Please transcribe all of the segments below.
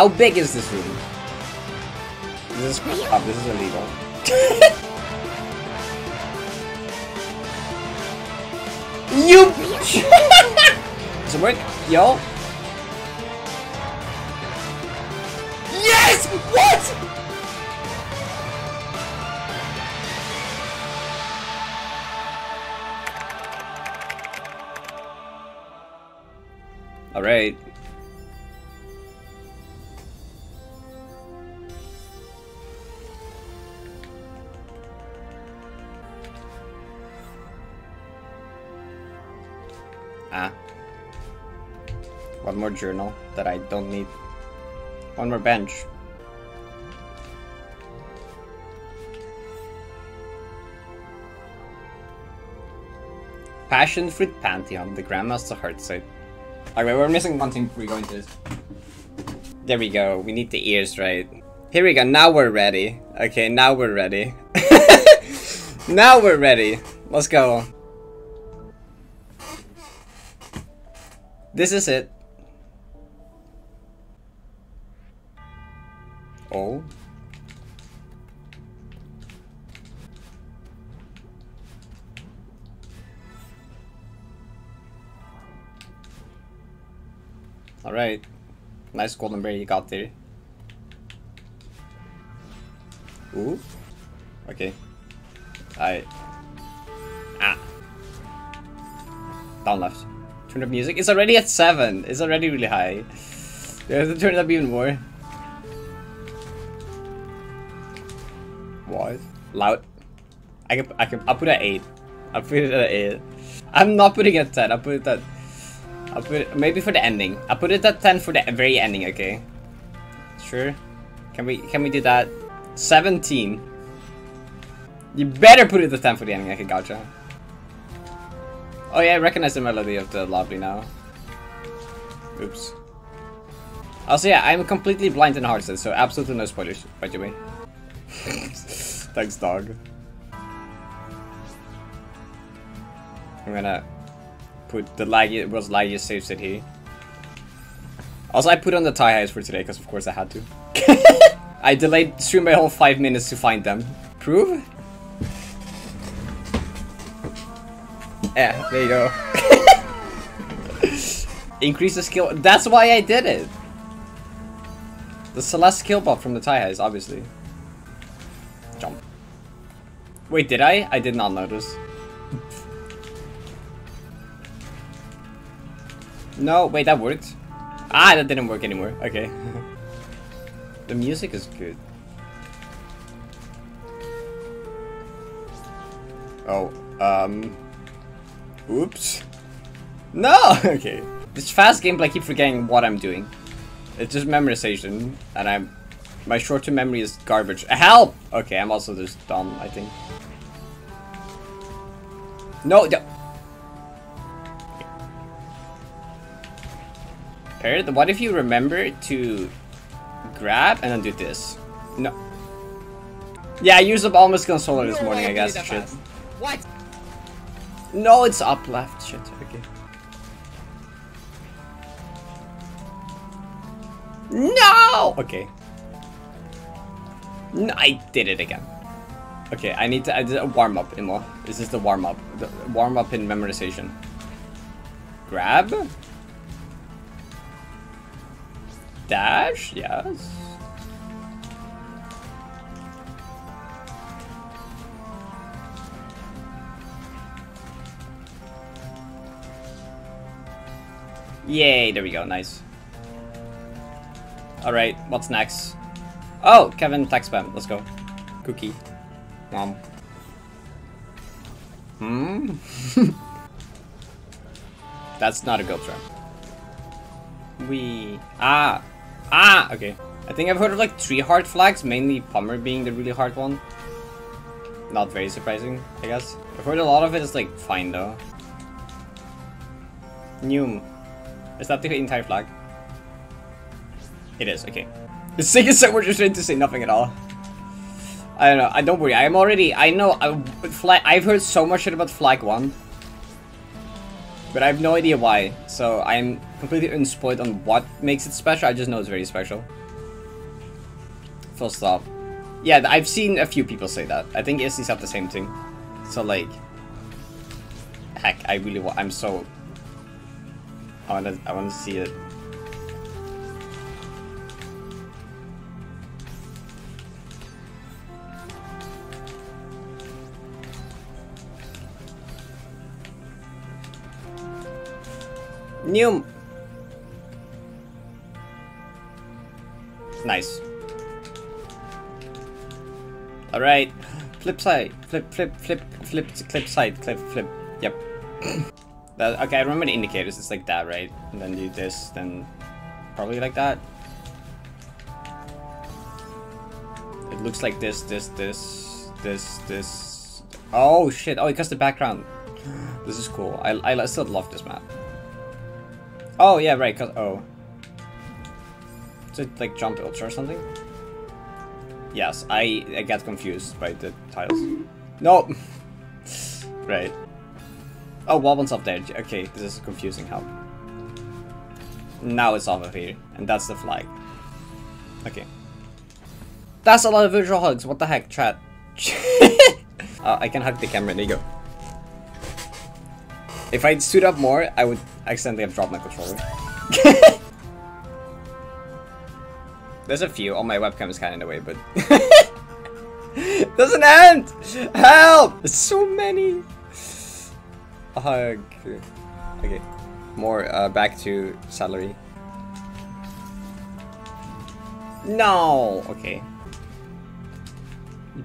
How big is this room? This is oh, this is illegal. you Does it work? Yo? Yes! What? Alright. Ah. More journal that I don't need. One more bench. Passion Fruit Pantheon, the Grandmaster Heartside. Okay, we're missing one thing before we go into this. There we go, we need the ears right. Here we go, now we're ready. Okay, now we're ready. now we're ready. Let's go. This is it. Oh. Alright. Nice golden berry you got there. Ooh. Okay. I. Ah. Down left. Turn up music. It's already at 7. It's already really high. You have to turn it up even more. Loud. I can, I can, I'll put at 8. I'll put it at 8. I'm not putting it at 10. I'll put it at... I'll put it, maybe for the ending. I'll put it at 10 for the very ending, okay? Sure. Can we, can we do that? 17. You better put it at 10 for the ending, okay, gotcha. Oh yeah, I recognize the melody of the lobby now. Oops. Also yeah, I'm completely blind in Hearthstone, so absolutely no spoilers, by the way. Thanks, dog. I'm gonna put the laggy, was save set here. Also, I put on the tie highs for today, because of course I had to. I delayed stream by a whole 5 minutes to find them. Prove? Yeah, there you go. Increase the skill. That's why I did it. The Celeste skill buff from the tie highs, obviously. Jump. Wait, did I? I did not notice. no, wait, that worked. Ah, that didn't work anymore. Okay. the music is good. Oh, um... Oops. No! okay. This fast gameplay I keep forgetting what I'm doing. It's just memorization, and I'm... My short-term memory is garbage. Help! Okay, I'm also just dumb, I think. No, no. Parrot, what if you remember to grab and then do this? No. Yeah, I used up all almost consoler this morning, I guess. Shit. What? No, it's up left. Shit, okay. No! Okay. No, I did it again. Okay, I need to I did a warm up more. This is the warm up. The warm up in memorization. Grab. Dash, yes. Yay, there we go, nice. Alright, what's next? Oh, Kevin text spam, let's go. Cookie. Mom. Hmm? That's not a go trap. We Ah! Ah! Okay. I think I've heard of like three hard flags, mainly Pummer being the really hard one. Not very surprising, I guess. I've heard a lot of it is like fine though. Noom. Is that the entire flag? It is, okay. The sick is so just trying to say nothing at all. I don't know, I don't worry, I'm already, I know, I, flag, I've heard so much shit about Flag 1. But I have no idea why, so I'm completely unspoiled on what makes it special. I just know it's very special. Full stop. Yeah, I've seen a few people say that. I think Izzy's have the same thing. So like, heck, I really want. I'm so. I wanna. I wanna see it. New. Nice. All right. Flip side. Flip, flip, flip, flip, clip side, clip, flip. Yep. that, okay, I remember the indicators. It's like that, right? And then do this, then probably like that. It looks like this, this, this, this, this. Oh shit! Oh, because the background. This is cool. I, I still love this map. Oh yeah, right. Cause oh, is it like jump ultra or something? Yes, I, I got confused by the tiles. No! right. Oh, Wobble's up there. Okay, this is confusing how. Now it's of here, and that's the flag. Okay. That's a lot of visual hugs, what the heck, chat? uh, I can hug the camera, there you go. If I stood up more, I would accidentally have dropped my controller. There's a few. Oh, my webcam is kind of in the way, but... Doesn't end! Help! There's so many! Hug. Okay. More, uh, back to salary. No! Okay.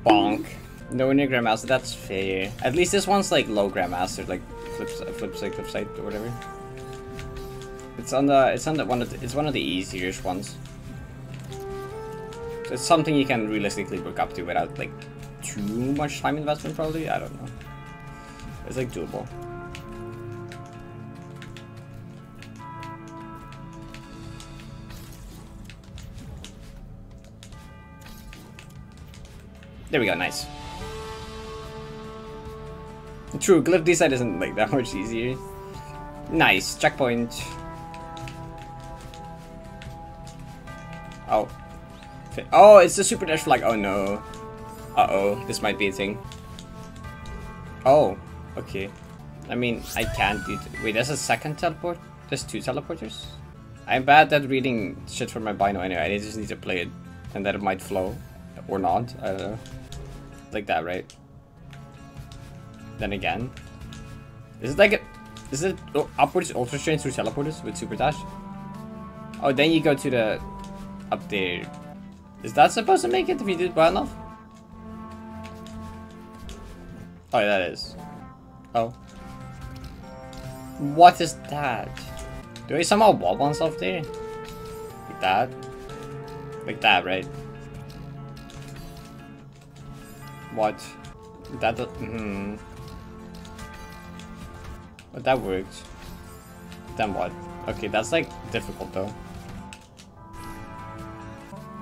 Bonk. No near Grandmaster, that's fair. At least this one's like low Grandmaster, like flip, flip side, flip side, or whatever. It's on the, it's on the one of the, it's one of the easier ones. So it's something you can realistically work up to without like too much time investment probably, I don't know. It's like doable. There we go, nice. True, glyph design isn't like that much easier. Nice, checkpoint. Oh, Oh, it's the super dash flag. Oh no. Uh-oh, this might be a thing. Oh, okay. I mean, I can't do... Wait, there's a second teleport? There's two teleporters? I'm bad at reading shit from my bino anyway. I just need to play it. And then it might flow. Or not. I don't know. Like that, right? Then again. Is it like a... Is it oh, upwards ultra strange through teleporters with super dash? Oh, then you go to the... Up there. Is that supposed to make it if you did well enough? Oh, yeah, that is. Oh. What is that? Do I somehow on stuff there? Like that? Like that, right? What? That hmm. But that worked. Then what? Okay, that's like difficult though.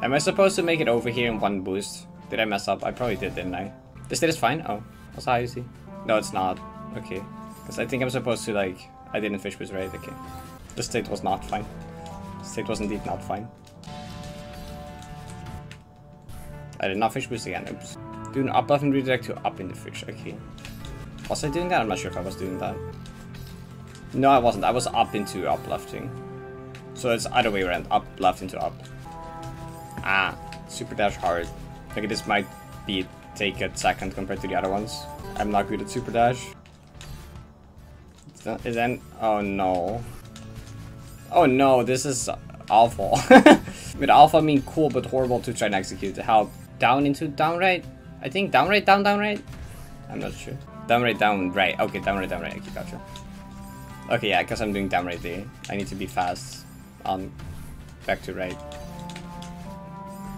Am I supposed to make it over here in one boost? Did I mess up? I probably did, didn't I? The state is fine? Oh, that's how you see. No, it's not. Okay. Because I think I'm supposed to, like... I didn't fish boost right. Okay. The state was not fine. The state was indeed not fine. I did not fish boost again. Oops. Do an up and redirect to up in the fish. Okay. Was I doing that? I'm not sure if I was doing that. No, I wasn't. I was up into up uplifting. So it's either way around. Up, left into up. Ah, super dash hard. Like this might be take a second compared to the other ones. I'm not good at super dash. Is then oh no. Oh no, this is awful. With alpha I mean cool but horrible to try and execute. How down into down right? I think down right, down down right? I'm not sure. Down right, down right. Okay, down right, down right. Okay, gotcha. Okay, yeah, because I'm doing down right there. I need to be fast on back to right.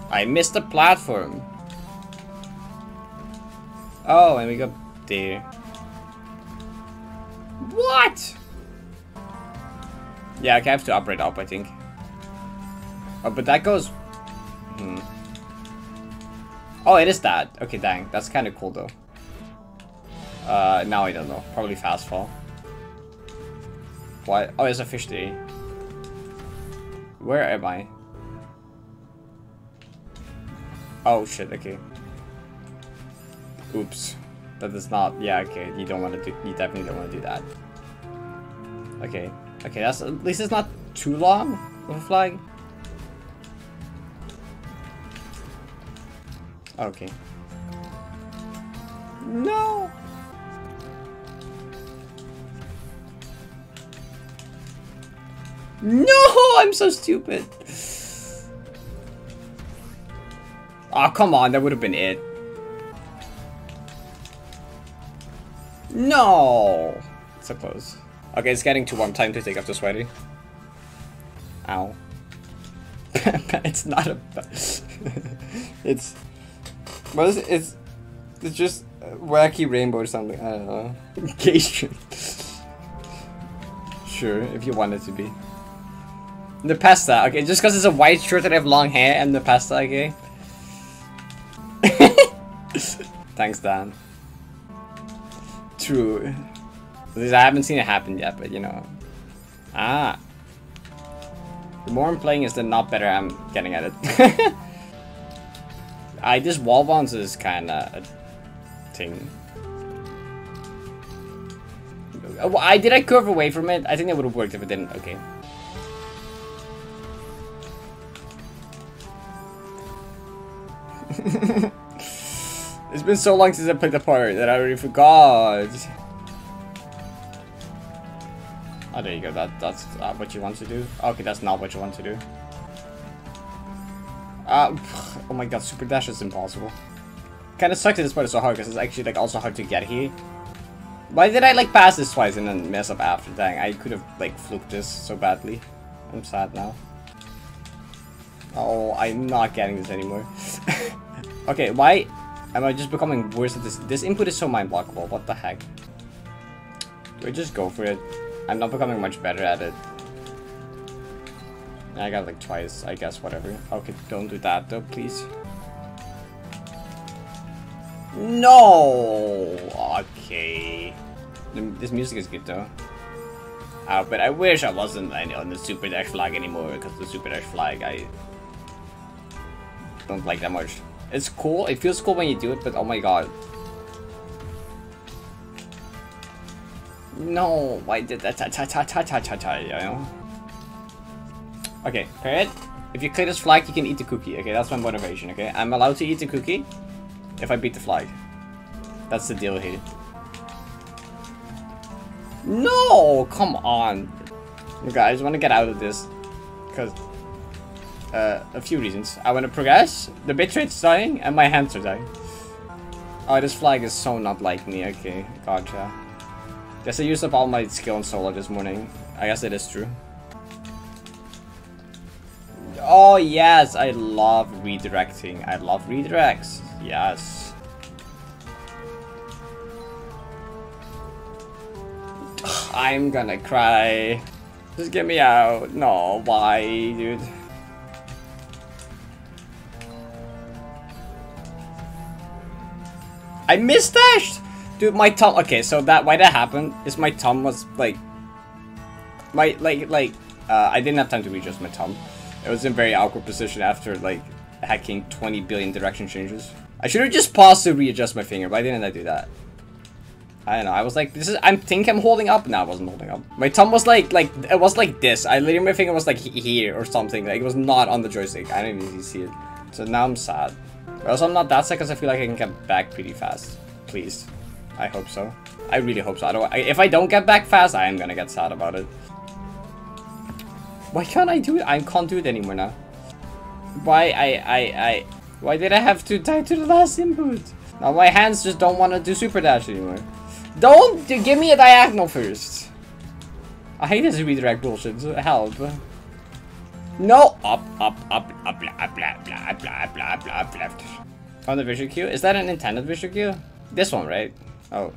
I missed the platform. Oh, and we go there. What? Yeah, I have to upgrade up, I think. Oh, but that goes... Hmm. Oh, it is that. Okay, dang. That's kind of cool, though. Uh, now I don't know. Probably fast fall. What? Oh, there's a fish there. Where am I? Oh shit, okay. Oops. That is not, yeah, okay, you don't want to do, you definitely don't want to do that. Okay, okay, that's, at least it's not too long of a flag. Okay. No! No! I'm so stupid! Oh, come on, that would have been it. No! So close. Okay, it's getting too warm. Time to take off the sweaty. Ow. it's not a... it's... What is it? It's... It's just wacky rainbow or something. I don't know. Gation. sure, if you want it to be. The pasta, okay, just because it's a white shirt and I have long hair and the pasta, okay? Thanks, Dan. True. At least I haven't seen it happen yet, but you know. Ah. The more I'm playing is the not better I'm getting at it. I this wall bounce is kinda a thing. I did I curve away from it? I think that would have worked if it didn't. Okay. it's been so long since I played the part that I already forgot. Oh, there you go. That that's uh, what you want to do. Okay, that's not what you want to do. Uh, oh my god, super dash is impossible. Kind of sucks that this part is so hard because it's actually like also hard to get here. Why did I like pass this twice and then mess up after? Dang, I could have like fluked this so badly. I'm sad now. Oh, I'm not getting this anymore. okay, why am I just becoming worse at this? This input is so mind-blockable. What the heck? Do I just go for it? I'm not becoming much better at it. I got like twice, I guess, whatever. Okay, don't do that though, please. No! Okay. This music is good though. Uh, but I wish I wasn't on the Super Dash flag anymore, because the Super Dash flag I don't like that much. It's cool, it feels cool when you do it, but oh my god. No, why did that? Cha cha cha cha cha cha cha, you know? Okay, Parrot, if you clear this flag, you can eat the cookie. Okay, that's my motivation, okay? I'm allowed to eat the cookie if I beat the flag. That's the deal here. No! Come on! Okay, I just want to get out of this. Because, uh, a few reasons. I want to progress, the bitrate's dying, and my hands are dying. Oh, this flag is so not like me. Okay, gotcha. Guess I used up all my skill in solo this morning. I guess it is true. Oh yes, I love redirecting. I love redirects. Yes. I'm gonna cry. Just get me out. No, why, dude? I missed that! Dude, my tongue. Okay, so that why that happened is my tongue was like, my like like uh, I didn't have time to readjust my tongue. It was in very awkward position after like hacking 20 billion direction changes. I should have just paused to readjust my finger. Why didn't I do that? I don't know. I was like, this is. I think I'm holding up. No, I wasn't holding up. My thumb was like, like it was like this. I literally my finger was like here or something. Like it was not on the joystick. I didn't even see it. So now I'm sad. Also, I'm not that sad because I feel like I can get back pretty fast. Please. I hope so. I really hope so. I don't. I, if I don't get back fast, I am gonna get sad about it. Why can't I do it? I can't do it anymore now. Why I I I? Why did I have to die to the last input? Now my hands just don't want to do super dash anymore. Don't give me a diagonal first. I hate this redirect bullshit. Help. No, up, up, up, up, blah, blah, blah, blah, blah, blah, blah. On the visual cue, is that an intended visual cue? This one, right? Oh,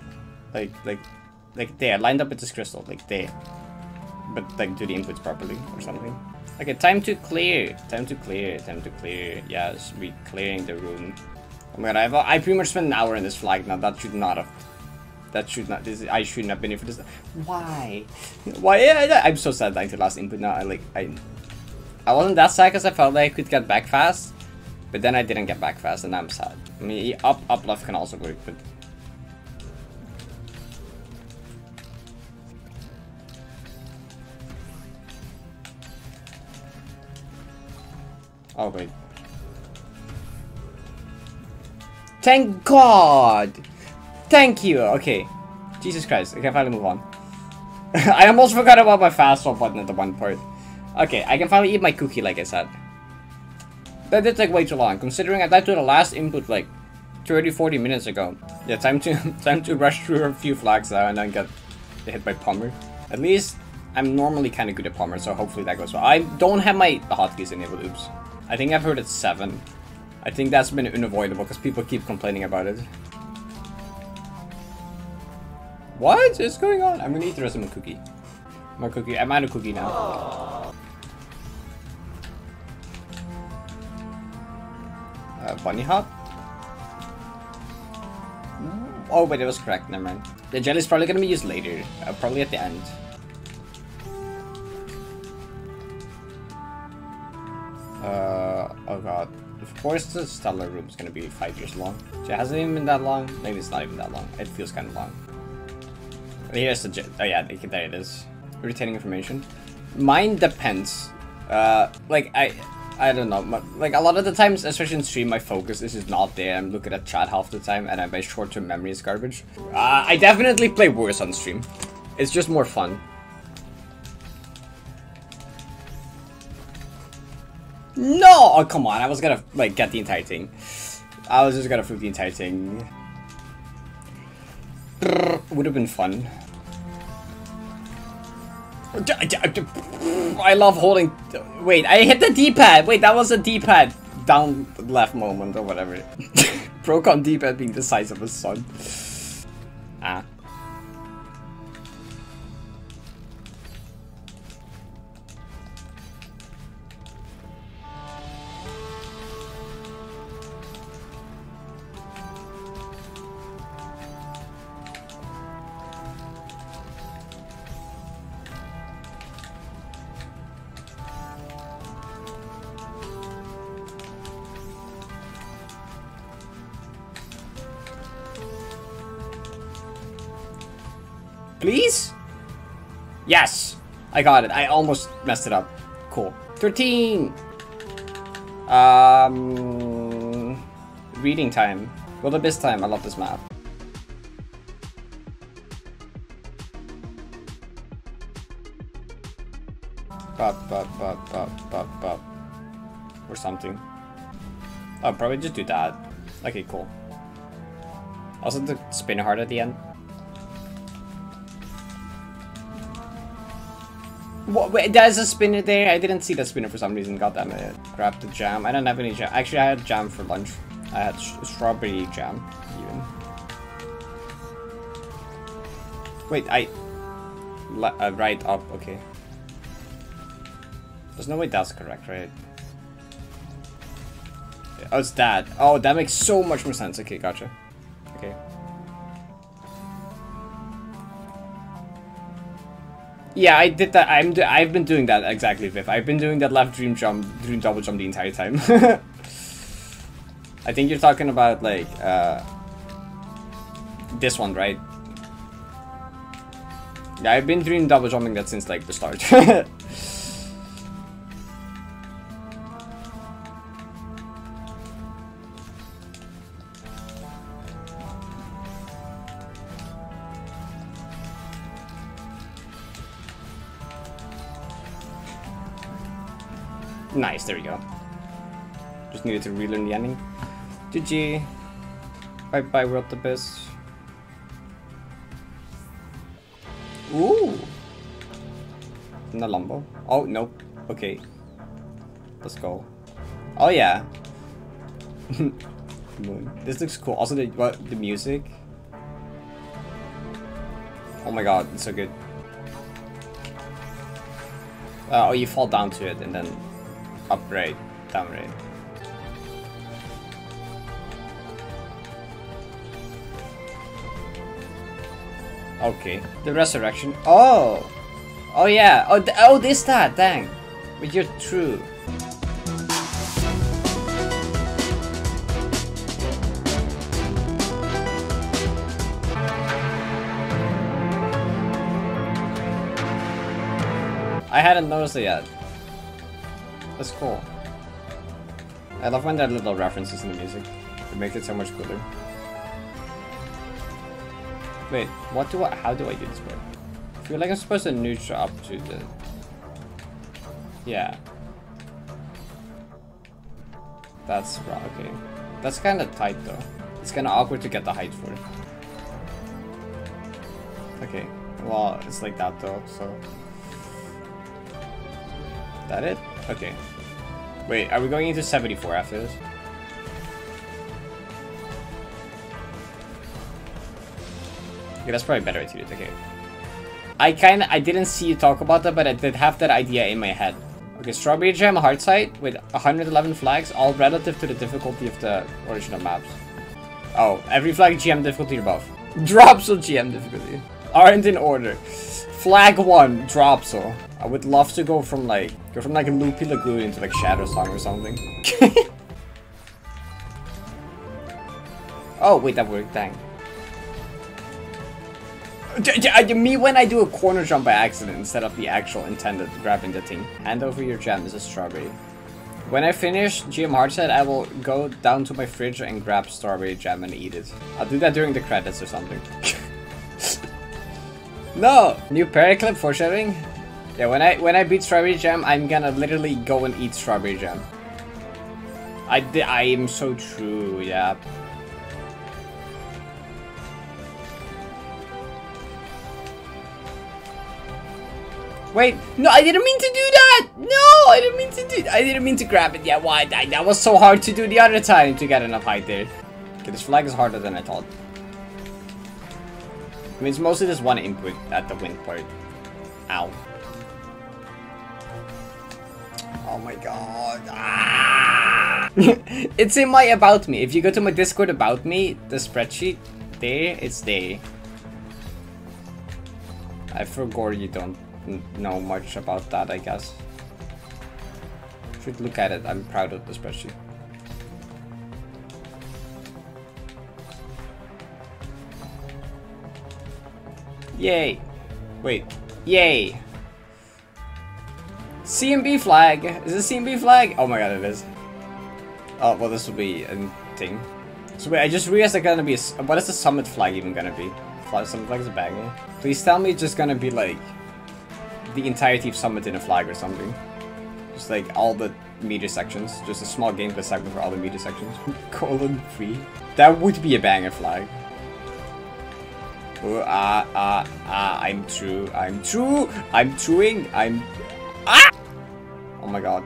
like, like, like there, lined up with this crystal, like there. But like do the inputs properly or something. Okay, time to clear, time to clear, time to clear. Yes, we clearing the room. Oh my god, I've, I pretty much spent an hour in this flag now. That should not have. That should not. This I shouldn't have been here for this. Why? Why? I'm so sad. Like the last input now. I like I. I wasn't that sad because I felt like I could get back fast. But then I didn't get back fast and I'm sad. I mean, up, up left can also work, but... Oh, wait. Thank God! Thank you! Okay. Jesus Christ, I can finally move on. I almost forgot about my fast swap button at the one part. Okay, I can finally eat my cookie like I said. That did take way too long, considering I died to the last input like 30-40 minutes ago. Yeah, time to time to rush through a few flags now and then get hit by Pommer. At least I'm normally kind of good at Pommer, so hopefully that goes well. I don't have my hotkeys enabled, oops. I think I've heard it's 7. I think that's been unavoidable because people keep complaining about it. What is going on? I'm gonna eat the rest of my cookie. My cookie. I'm out of cookie now. Uh, bunny hop? Oh, wait, it was correct. Never mind. The jelly is probably gonna be used later. Uh, probably at the end. Uh, oh god. Of course the Stellar room is gonna be five years long. So it hasn't even been that long. Maybe it's not even that long. It feels kind of long. Here's the oh yeah, there it is. Retaining information. Mine depends. Uh, like I, I don't know. Like a lot of the times, especially in stream, my focus is just not there. I'm looking at chat half the time, and my short-term memory is garbage. Uh, I definitely play worse on stream. It's just more fun. No! Oh, come on. I was gonna, like, get the entire thing. I was just gonna flip the entire thing. Would have been fun. I love holding... Wait, I hit the D-pad! Wait, that was a D-pad down left moment or whatever. Procon D-pad being the size of a sun. Ah. Please? Yes! I got it. I almost messed it up. Cool. 13! Um... Reading time. Well, the best time. I love this map. Bop, bop, bop, bop, bop, bop. Or something. I'll probably just do that. Okay, cool. Also the spin hard at the end. What, wait, there's a spinner there? I didn't see the spinner for some reason. God damn it. Grab the jam. I don't have any jam. Actually, I had jam for lunch. I had strawberry jam, even. Wait, I... Uh, right up, okay. There's no way that's correct, right? Oh, it's that. Oh, that makes so much more sense. Okay, gotcha. Yeah, I did that. I'm. I've been doing that exactly, Viv. I've been doing that left dream jump, dream double jump the entire time. I think you're talking about like uh, this one, right? Yeah, I've been doing double jumping that since like the start. Nice, there we go. Just needed to relearn the ending. GG. Bye bye, World the best. Ooh! Nelumbo. Oh, nope. Okay. Let's go. Oh, yeah. this looks cool. Also, the, what, the music. Oh my god, it's so good. Uh, oh, you fall down to it and then upgrade, downgrade. Okay, the resurrection. Oh, oh yeah. Oh, th oh, this that. Dang, but you're true. I hadn't noticed it yet. That's cool. I love when there are little references in the music. It makes it so much cooler. Wait, what do I- how do I do this part? I feel like I'm supposed to neutral up to the... Yeah. That's okay. That's kind of tight though. It's kind of awkward to get the height for it. Okay, well, it's like that though, so... That it? Okay. Wait, are we going into 74 after this? Okay, that's probably better to do okay. I kinda, I didn't see you talk about that, but I did have that idea in my head. Okay, Strawberry Jam Heartside with 111 flags, all relative to the difficulty of the original maps. Oh, every flag GM difficulty above. Dropsel GM difficulty. Aren't in order. Flag 1, Dropsel. I would love to go from like, go from like a Loopy Lagoon into like Shatter Song or something. oh, wait, that worked, dang. Me when I do a corner jump by accident instead of the actual intended grabbing the thing. Hand over your gem is a strawberry. When I finish GM Heartside, I will go down to my fridge and grab strawberry jam and eat it. I'll do that during the credits or something. no! New Periclip foreshadowing? Yeah, when I when I beat strawberry jam, I'm gonna literally go and eat strawberry jam. I I am so true, yeah. Wait, no, I didn't mean to do that! No, I didn't mean to do I didn't mean to grab it. Yeah, why? That, that was so hard to do the other time to get enough height there. Okay, this flag is harder than I thought. I mean, it's mostly just one input at the wind part. Ow. Oh my god. Ah! it's in my about me. If you go to my Discord about me, the spreadsheet, there, it's there. I forgot you don't know much about that, I guess. Should look at it. I'm proud of the spreadsheet. Yay! Wait. Yay! CMB flag! Is this CMB flag? Oh my god, it is. Oh, well, this will be a thing. So wait, I just realized they're gonna be a, What is the summit flag even gonna be? Flag, summit flag is a banger. Please tell me it's just gonna be like... The entirety of summit in a flag or something. Just like all the meter sections. Just a small game gameplay segment for all the meter sections. Colon 3. That would be a banger flag. Oh, ah, ah, ah, I'm true, I'm true, I'm truing, I'm... Ah! Oh my god.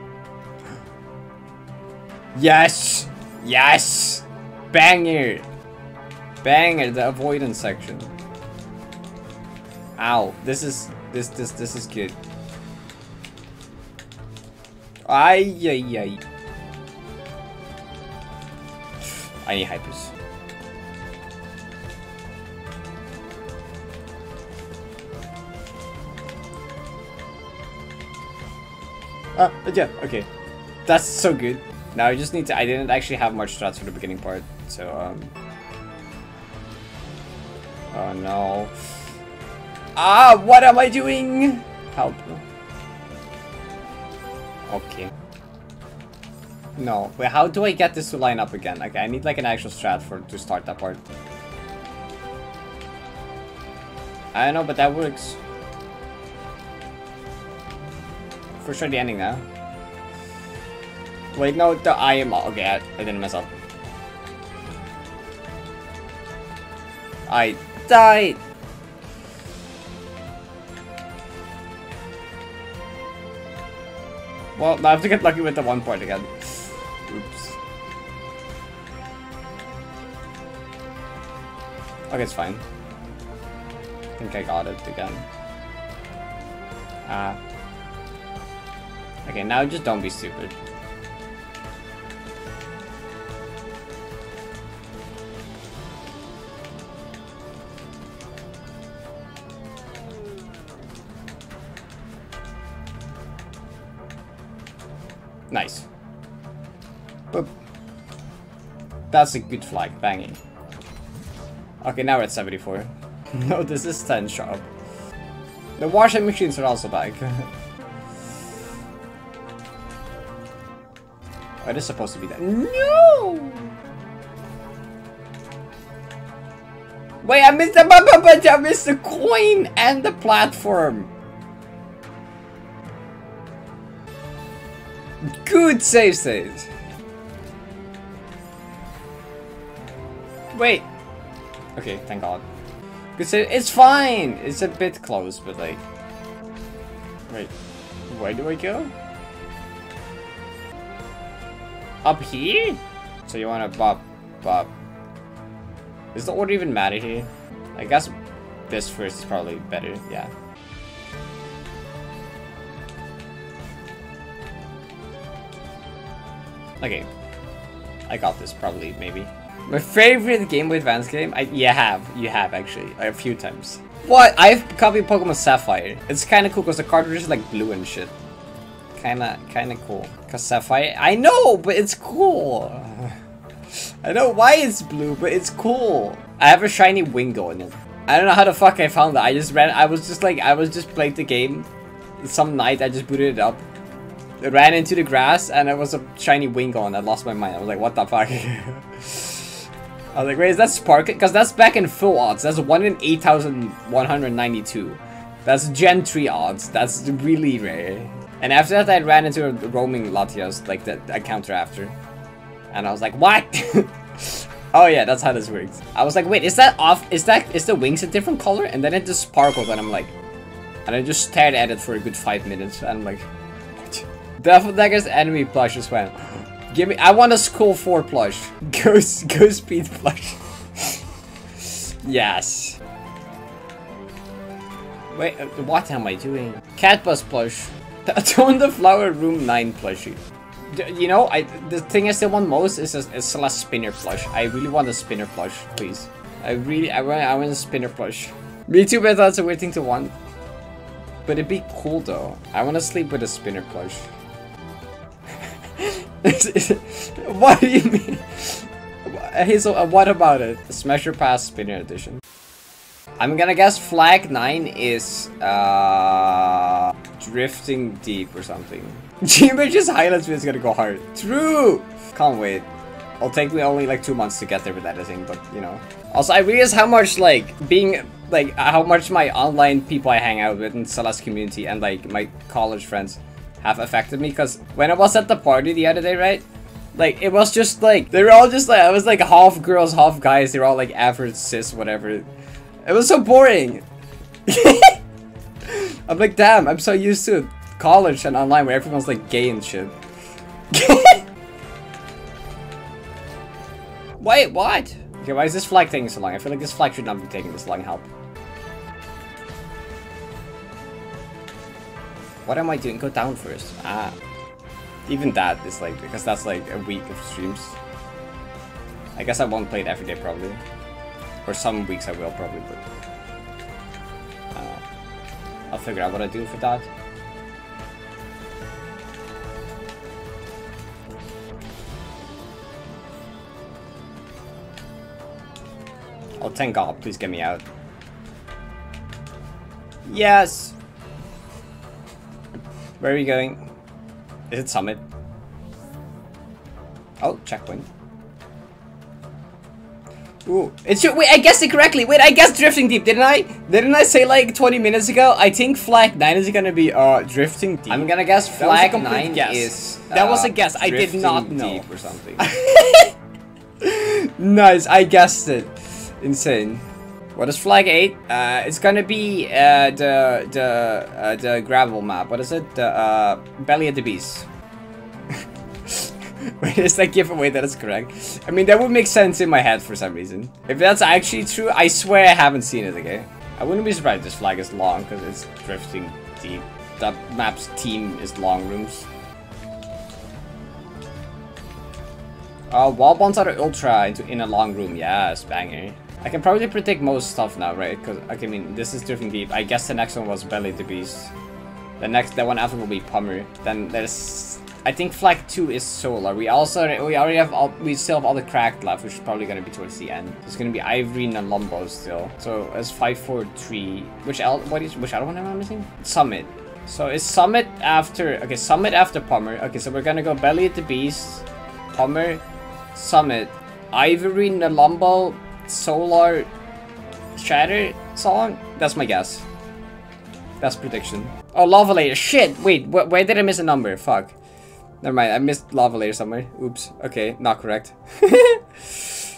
Yes! Yes! Banger! Banger, the avoidance section. Ow, this is, this, this, this is good. Ay, ay, ay. I need hypers. Ah, yeah, okay. That's so good. Now I just need to, I didn't actually have much strats for the beginning part, so, um... Oh no. Ah, what am I doing? Help. Okay. No, wait, how do I get this to line up again? Okay, I need like an actual strat for to start that part. I don't know, but that works. For sure the ending now. Wait, no, the I am okay, I, I didn't mess up. I died! Well, now I have to get lucky with the one point again. Oops. Okay, it's fine. I think I got it again. Ah. Okay, now just don't be stupid. Nice. Boop. That's a good flag, banging. Okay, now we're at 74. no, this is 10 sharp. The washing machines are also back. It is supposed to be that. No! Wait, I missed the but I missed the coin and the platform. Good save save. Wait. Okay, thank God. Cause it's fine. It's a bit close, but like. Wait, where do I go? Up here? So you wanna bop, bop. Does the order even matter here? I guess this first is probably better, yeah. Okay. I got this, probably, maybe. My favorite Game Boy Advance game? I, you have, you have actually, a few times. What? I've copied Pokemon Sapphire. It's kinda cool because the cartridge is like blue and shit. Kinda, kinda cool. Cause Sapphire, I know, but it's cool. I know why it's blue, but it's cool. I have a shiny Wingull in it. I don't know how the fuck I found that. I just ran, I was just like, I was just playing the game. Some night I just booted it up. It ran into the grass and it was a shiny Wingull and I lost my mind. I was like, what the fuck? I was like, wait, is that Spark? Because that's back in full odds. That's 1 in 8,192. That's Gen 3 odds. That's really rare. And after that, I ran into a roaming Latios, like the encounter after. And I was like, what? oh yeah, that's how this works. I was like, wait, is that off? Is that, is the wings a different color? And then it just sparkled and I'm like, and I just stared at it for a good five minutes. And I'm like, what? Devil Dagger's enemy plush just went. Give me. I want a school 4 plush. Ghost, ghost speed plush. yes. Wait, uh, what am I doing? Cat bus plush. Tone the Flower Room 9 plushie. D you know, I the thing I still want most is a, a Celeste spinner plush. I really want a spinner plush, please. I really, I want, I want a spinner plush. Me too, but that's a weird thing to want. But it'd be cool though. I want to sleep with a spinner plush. what do you mean? So uh, what about it? Smasher Pass Spinner Edition. I'm gonna guess Flag 9 is, uh, Drifting Deep or something. G-Bridge's highlights is gonna go hard. True! Can't wait. It'll take me only like two months to get there with editing, but you know. Also, I realize how much like being like how much my online people I hang out with in Celeste community and like my college friends have affected me because when I was at the party the other day, right? Like, it was just like, they were all just like, I was like half girls, half guys. They were all like average, cis, whatever. It was so boring. I'm like, damn, I'm so used to college and online where everyone's like gay and shit. Wait, what? Okay, why is this flag taking so long? I feel like this flag should not be taking this long, help. What am I doing? Go down first. Ah. Even that is like, because that's like a week of streams. I guess I won't play it every day probably. Or some weeks I will probably, but... Uh, I'll figure out what I do for that. Oh, thank God, please get me out. Yes! Where are we going? Is it Summit? Oh, checkpoint. Ooh, it's wait, I guessed it correctly. Wait, I guessed drifting deep, didn't I? Didn't I say like 20 minutes ago? I think flag 9 is gonna be uh drifting deep. I'm gonna guess flag 9 guess. is uh, That was a guess. I did not know or something. nice, I guessed it. Insane. What is flag 8? Uh, it's gonna be uh, the the uh, the gravel map. What is it? The uh, belly of the beast. Wait, is that giveaway that is correct? I mean, that would make sense in my head for some reason. If that's actually true, I swear I haven't seen it, again. I wouldn't be surprised this flag is long, because it's drifting deep. That map's team is long rooms. Uh, wall out of ultra into in a long room. Yes, banger. I can probably predict most stuff now, right? Because okay, I mean, this is drifting deep. I guess the next one was belly the beast. The next, the one after will be Pummer. Then there's, I think flag two is solar. We also we already have all we still have all the cracked left, which is probably gonna be towards the end. It's gonna be Ivory and Lombo still. So it's five four three. Which L? What is which other one am I missing? Summit. So it's Summit after okay Summit after Pummer. Okay, so we're gonna go belly at the beast. Pommer, Summit, Ivory, Nelumbo, Solar, Shatter song? That's my guess. Best prediction. Oh, Lava Layer. Shit! Wait, wh where did I miss a number? Fuck. Never mind, I missed Lava Layer somewhere. Oops. Okay, not correct.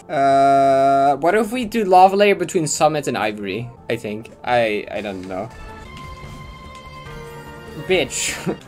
uh, what if we do Lava Layer between Summit and Ivory? I think. I, I don't know. Bitch.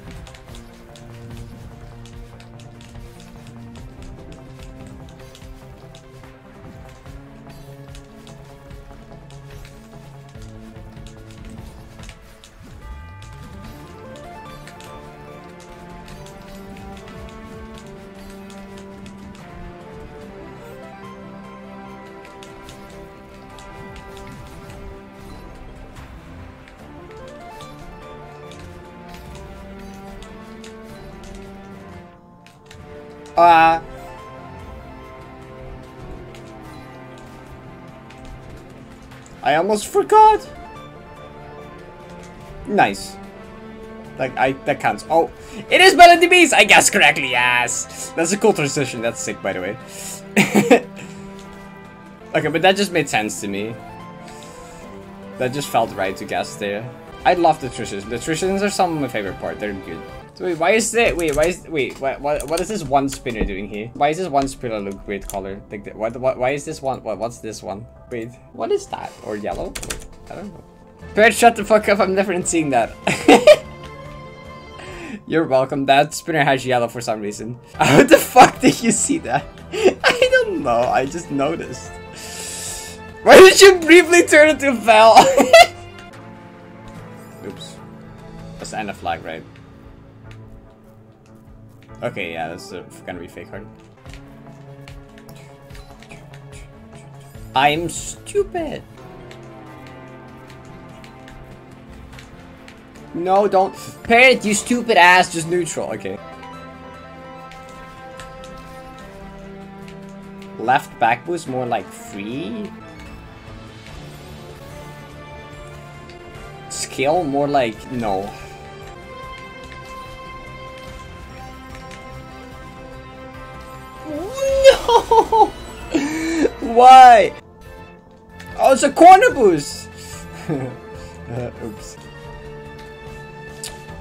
Uh, I almost forgot. Nice. Like I that counts. Oh, it is Melody Beast. I guessed correctly. Yes, that's a cool transition. That's sick, by the way. okay, but that just made sense to me. That just felt right to guess there. I love the transitions. The transitions are some of my favorite part. They're good. So wait, why is it? Wait, why is wait? What what what is this one spinner doing here? Why is this one spinner look weird color? Like what what? Why is this one? What what's this one? Wait, what is that? Or yellow? I don't know. Bird, shut the fuck up! I'm never seeing that. You're welcome. That spinner has yellow for some reason. How the fuck did you see that? I don't know. I just noticed. Why did you briefly turn into Val? Oops. That's the end of flag, right? Okay, yeah, this is gonna be fake hard. I'm stupid. No, don't. Parrot, you stupid ass, just neutral. Okay. Left back boost more like free. Skill more like no. Why? Oh, it's a corner boost! uh, oops.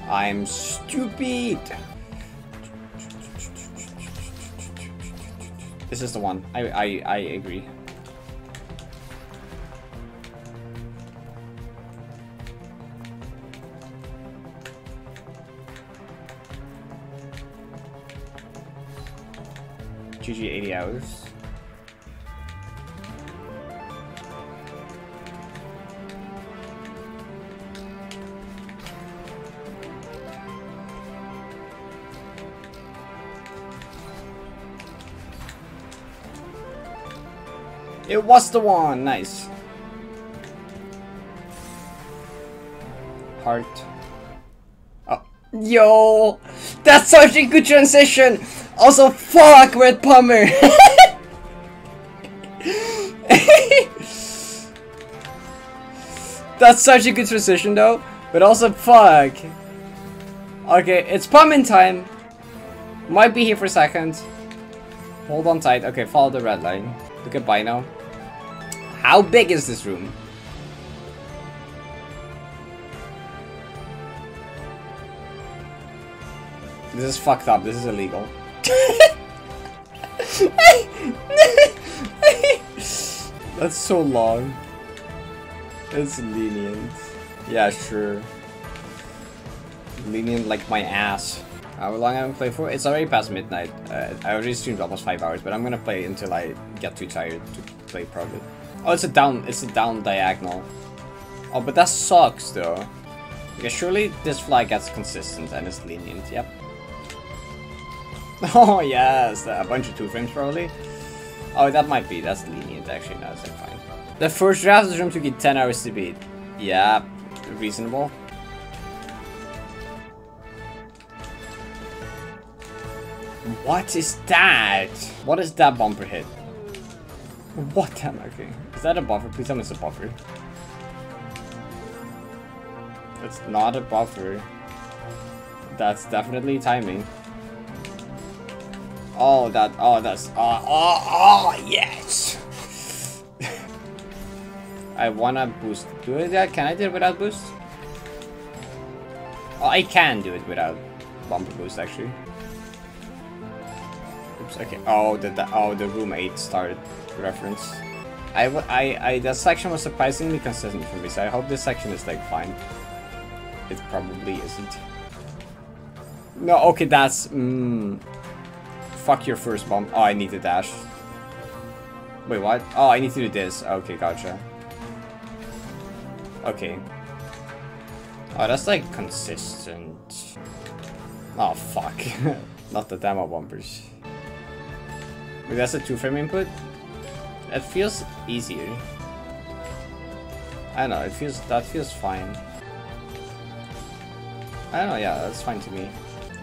I'm stupid! This is the one. I, I, I agree. GG 80 hours. It was the one! Nice. Heart. Oh. Yo! That's such a good transition! Also, fuck Red Pommer! That's such a good transition though, but also fuck. Okay, it's pumping time. Might be here for a second. Hold on tight. Okay, follow the red line. Look at Bino. How big is this room? This is fucked up. This is illegal. That's so long. It's lenient. Yeah, sure. Lenient like my ass. How long I'm I play for? It's already past midnight. Uh, I already streamed almost five hours, but I'm gonna play until I get too tired to play probably. Oh, it's a down. It's a down diagonal. Oh, but that sucks though. Because surely this flag gets consistent and it's lenient. Yep. Oh yes, a bunch of two frames probably. Oh, that might be. That's lenient actually. No, that's fine. The first draft is room took you 10 hours to beat. Yeah, reasonable. What is that? What is that bumper hit? What am I okay. Is that a buffer? Please tell me it's a buffer. It's not a buffer. That's definitely timing. Oh, that, oh, that's, oh, oh, oh, yes! I wanna boost. Do it, can I do it without boost? Oh, I can do it without bumper boost, actually. Oops, okay. Oh, the, the oh the room 8 started reference. I, I, I, that section was surprisingly consistent for me, so I hope this section is, like, fine. It probably isn't. No, okay, that's, mm, Fuck your first bomb. Oh, I need to dash. Wait, what? Oh, I need to do this. Okay, gotcha. Okay. Oh, that's like consistent. Oh, fuck. Not the demo bumpers. Wait, that's a two-frame input? It feels easier. I don't know, it feels, that feels fine. I don't know, yeah, that's fine to me.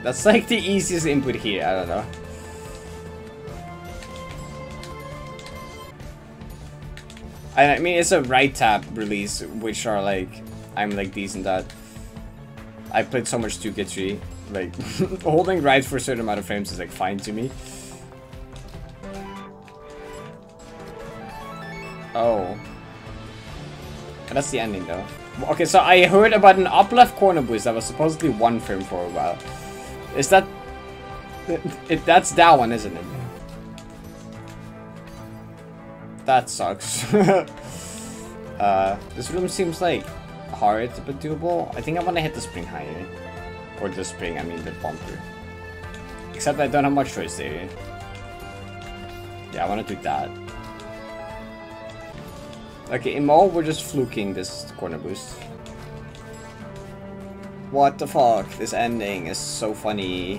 That's like the easiest input here, I don't know. I mean, it's a right tap release, which are like, I'm like decent at. I played so much 2K3, like, holding right for a certain amount of frames is like fine to me. Oh. That's the ending though. Okay, so I heard about an up left corner boost that was supposedly one frame for a while. Is that... It, that's that one, isn't it? That sucks. uh, this room seems like hard but doable. I think I want to hit the spring higher. Or the spring, I mean the bumper. Except I don't have much choice there. Yeah, I want to do that. Okay, in Mo, we're just fluking this corner boost. What the fuck? This ending is so funny.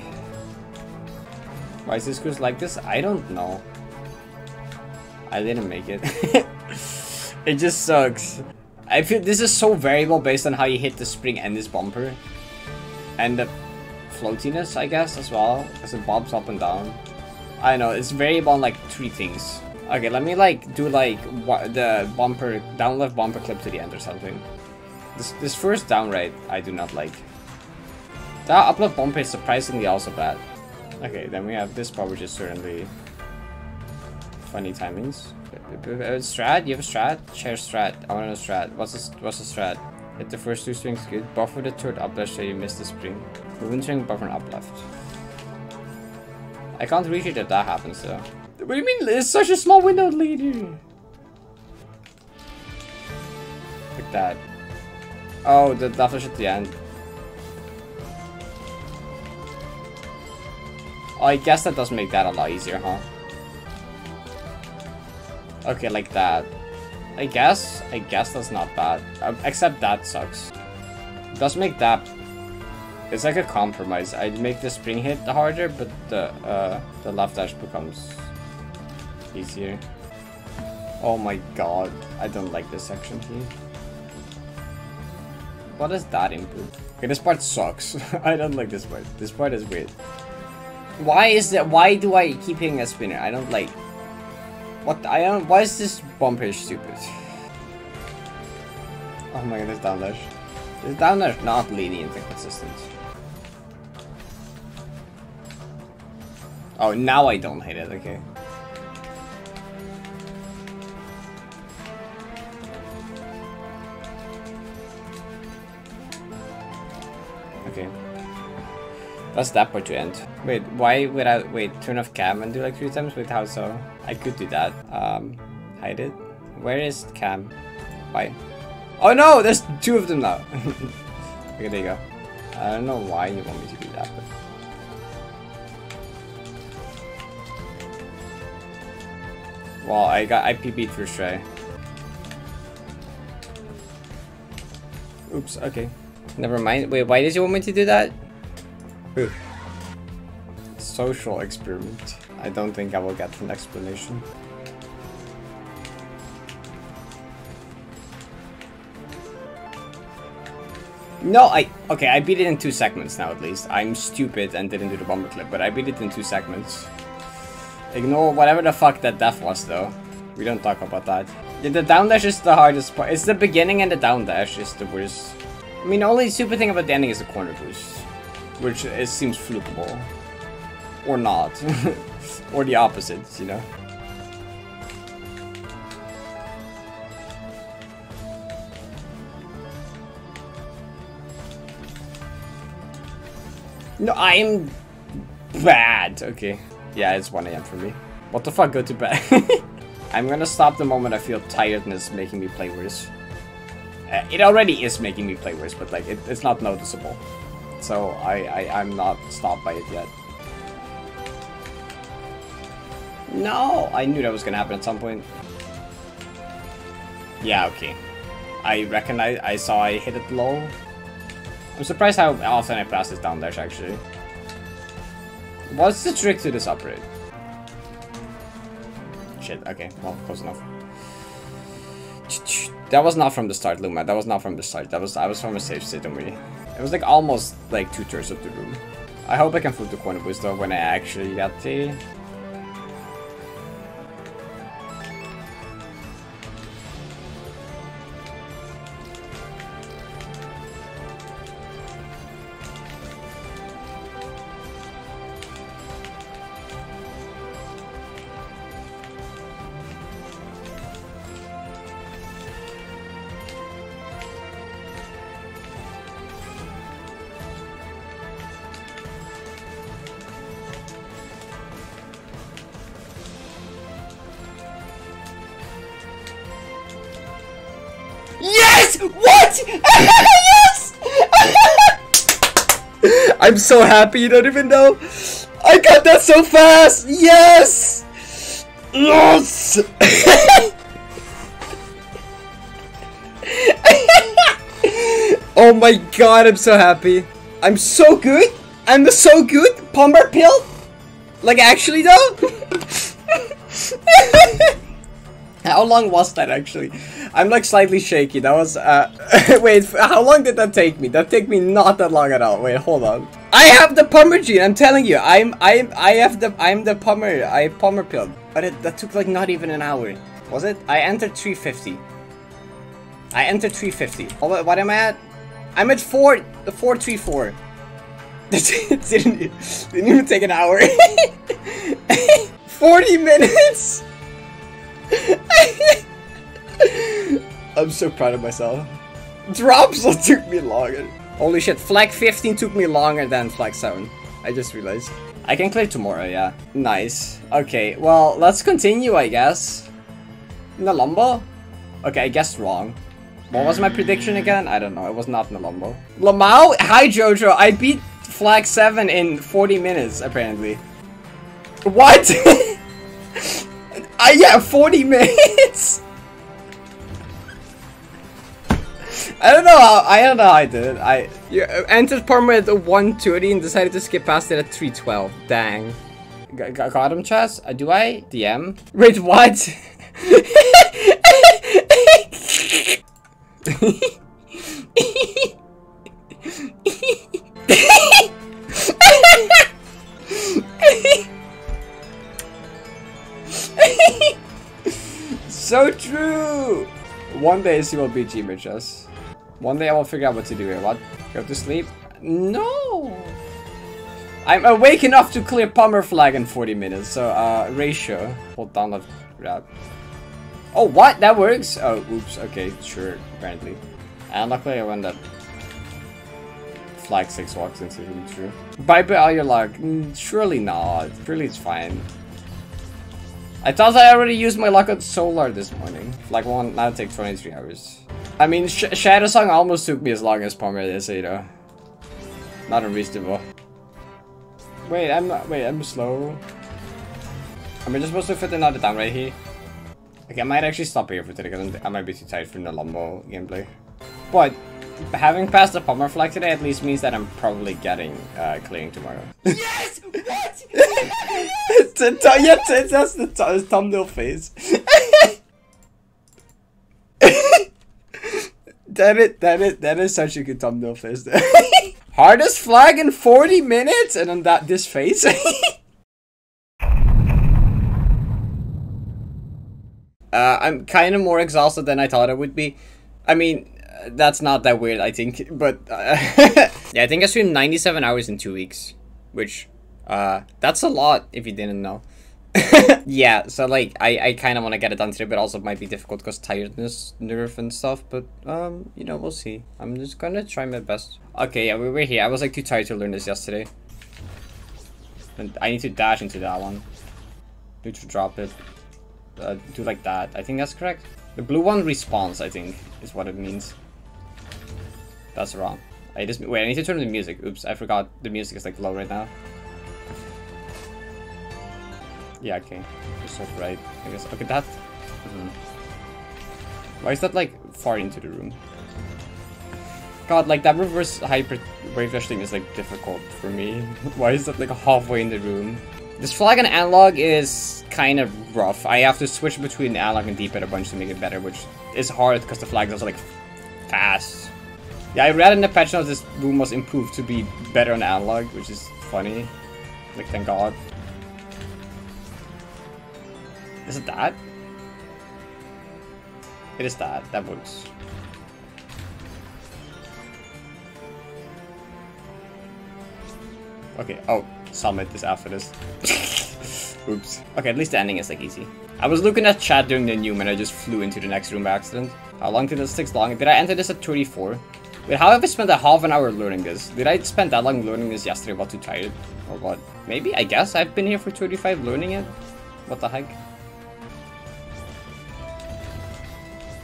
Why is this goose like this? I don't know. I didn't make it. it just sucks. I feel this is so variable based on how you hit the spring and this bumper. And the floatiness, I guess, as well. Because it bobs up and down. I know, it's variable on like three things. Okay, let me like do like the bumper, down left bumper clip to the end or something. This, this first down right, I do not like. That up left bumper is surprisingly also bad. Okay, then we have this part which is certainly funny timings. Uh, strat? You have a strat? Share strat. I want a strat. What's the, what's the strat? Hit the first two strings good. Buffer the third up left so you miss the spring. Moving string, buffer up left. I can't reach it if that happens though. What do you mean? It's such a small window, lady. Like that. Oh, the left at the end. Oh, I guess that does make that a lot easier, huh? Okay, like that. I guess, I guess that's not bad. Uh, except that sucks. It does make that... It's like a compromise. I'd make the spring hit harder, but the, uh, the left dash becomes easier. Oh my god, I don't like this section here. What does that input? Okay, this part sucks. I don't like this part. This part is weird. Why is that? Why do I keep hitting a spinner? I don't like what? I don't. Why is this bomb page stupid? Oh my god, this down there. This down there not lenient and consistent. Oh, now I don't hate it. Okay. Okay. That's that part to end. Wait, why would I wait turn off cam and do like three times? Wait, how so? I could do that. Um, hide it. Where is cam? Why? Oh no, there's two of them now. okay, there you go. I don't know why you want me to do that, but. Well, I got I PB'd. Oops, okay. Never mind. Wait, why did you want me to do that? Social experiment. I don't think I will get an explanation. No, I... Okay, I beat it in two segments now at least. I'm stupid and didn't do the bomber clip, but I beat it in two segments. Ignore whatever the fuck that death was though. We don't talk about that. Yeah, the down dash is the hardest part. It's the beginning and the down dash is the worst. I mean, the only super thing about the ending is the corner boost which it seems flukable. Or not. or the opposites, you know? No, I'm bad. Okay. Yeah, it's 1 a.m. for me. What the fuck, go to bed. I'm gonna stop the moment I feel tiredness making me play worse. Uh, it already is making me play worse, but like, it, it's not noticeable. So I, I, I'm not stopped by it yet. No! I knew that was gonna happen at some point. Yeah, okay. I recognize, I saw I hit it low. I'm surprised how often I pass this down dash actually. What's the trick to this upgrade? Shit, okay, well, close enough. That was not from the start, Luma. That was not from the start. That was I was from a safe state, don't worry. It was like almost like two thirds of the room. I hope I can flip the corner boost though when I actually get the What? yes! I'm so happy you don't even know. I got that so fast! Yes! Yes! oh my god, I'm so happy. I'm so good. I'm so good. Palmer pill? Like actually though? How long was that actually? I'm like slightly shaky. That was uh wait, how long did that take me? That take me not that long at all. Wait, hold on. I have the Palmer gene, I'm telling you. I'm I'm I have the I'm the Palmer I Palmer pill. But it, that took like not even an hour. Was it? I entered 350. I entered 350. Oh, what am I at? I'm at 4 434. it didn't, didn't even take an hour. 40 minutes! I'm so proud of myself. Drops took me longer. Holy shit, flag 15 took me longer than flag 7. I just realized. I can clear tomorrow, yeah. Nice. Okay, well, let's continue, I guess. Nelumbo? Okay, I guessed wrong. What was my prediction again? I don't know. It was not Nelumbo. Lamau? Hi, Jojo. I beat flag 7 in 40 minutes, apparently. What? I yeah, 40 minutes. I don't know how I don't know how I did it. I you entered Parma at 130 and decided to skip past it at 312. Dang. G got him, Chess? Uh, do I? DM? Wait, what? so true! One day she will beat Gmail Chess. One day I will figure out what to do here. What? Go to sleep? No! I'm awake enough to clear Palmer flag in 40 minutes, so uh, ratio. Hold down that grab. Oh, what? That works? Oh, oops. Okay, sure, apparently. And luckily I went that flag 6 walks into really true. Bye bye all your luck. Mm, surely not. Surely it's fine. I thought I already used my luck on Solar this morning. Like 1, now it takes 23 hours. I mean, Sh Shatter Song almost took me as long as know. Not unreasonable. Wait, I'm not- wait, I'm slow. Am I just supposed to fit another down right here? Okay, I might actually stop here for today because I might be too tired from the Lumbo gameplay. But, having passed the Palmer flag today at least means that I'm probably getting uh, clearing tomorrow. Yes! What? it's a yeah, it's, that's the t- thumbnail face. that it, that it, that is such a good thumbnail face. Hardest flag in 40 minutes, and then that this face. Uh, I'm kind of more exhausted than I thought I would be. I mean, that's not that weird, I think, but uh, yeah, I think I streamed 97 hours in two weeks, which uh, that's a lot if you didn't know. yeah, so like I, I kind of want to get it done today, but also might be difficult because tiredness, nerve, and stuff. But um, you know, we'll see. I'm just gonna try my best. Okay, yeah, we were here. I was like too tired to learn this yesterday. And I need to dash into that one. Need to drop it. Uh, do like that. I think that's correct. The blue one respawns. I think is what it means. That's wrong. I just wait. I need to turn on the music. Oops, I forgot the music is like low right now. Yeah, okay. Just off right, I guess. Okay, that... Mm -hmm. Why is that, like, far into the room? God, like, that reverse hyper wave dash thing is, like, difficult for me. Why is that, like, halfway in the room? This flag and analog is kind of rough. I have to switch between analog and D-pad a bunch to make it better, which is hard because the flag is also, like, fast. Yeah, I read in the patch notes this room was improved to be better on analog, which is funny. Like, thank god. Is it that? It is that. That works. Okay, oh, Summit is after this. Oops. Okay, at least the ending is like easy. I was looking at chat during the new and I just flew into the next room by accident. How long did this take long? Did I enter this at 34? Wait, how have I spent a half an hour learning this? Did I spend that long learning this yesterday while too tired? Or what? Maybe? I guess I've been here for 35 learning it? What the heck?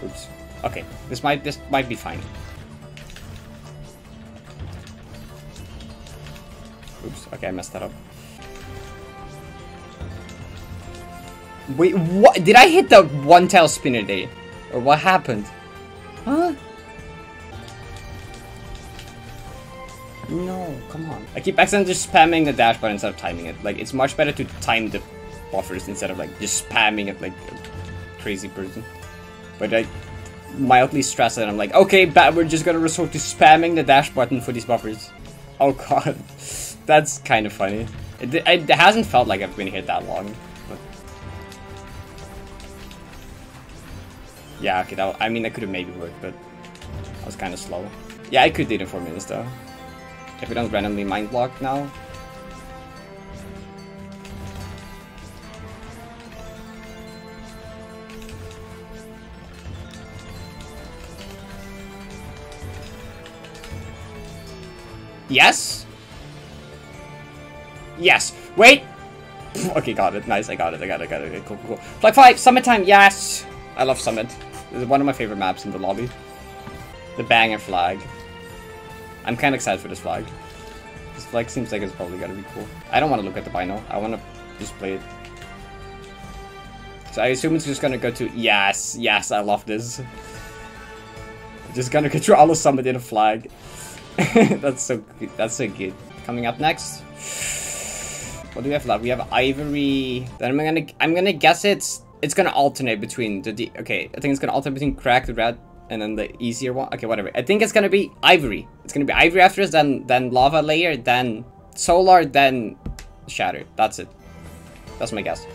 Oops. Okay, this might this might be fine. Oops, okay, I messed that up. Wait, what? Did I hit the one tail spinner day? Or what happened? Keep accidentally just spamming the dash button instead of timing it. Like, it's much better to time the buffers instead of, like, just spamming it like a crazy person. But I mildly stressed and I'm like, okay, but we're just gonna resort to spamming the dash button for these buffers. Oh god, that's kind of funny. It, it, hasn't felt like I've been here that long. But... Yeah, okay, that, I mean, that could have maybe worked, but I was kind of slow. Yeah, I could do it in 4 minutes though. If we don't randomly mind block now, Yes? Yes. Wait! Okay, got it. Nice, I got it, I got it, I got it. Cool, cool, cool. Flag 5, Summit time, yes! I love Summit. This is one of my favorite maps in the lobby. The banger flag. I'm kind of excited for this flag. This flag seems like it's probably gonna be cool. I don't want to look at the bino. I want to just play it. So I assume it's just gonna go to... Yes, yes, I love this. Just gonna control all of Summit in a flag. that's so good. That's so good. Coming up next. What do we have left? We have Ivory. Then I'm gonna I'm gonna guess it's it's gonna alternate between the D okay, I think it's gonna alternate between cracked red and then the easier one. Okay, whatever. I think it's gonna be Ivory. It's gonna be Ivory after this, then then Lava Layer, then Solar, then Shattered. That's it. That's my guess.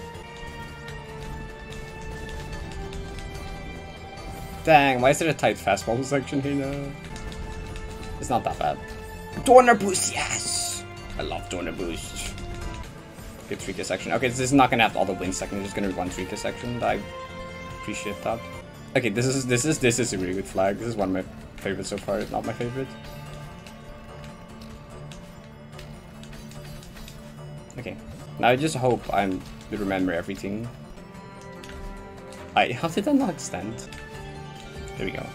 Dang, why is there a tight fastball section here now? It's not that bad. Donor boost, yes! I love donor boost. Good 3 section. Okay, this is not gonna have all the win seconds, just gonna be one 3 section. I appreciate that. Okay, this is this is this is a really good flag. This is one of my favorites so far, not my favorite. Okay. Now I just hope I'm remember everything. I how did that not extend? There we go.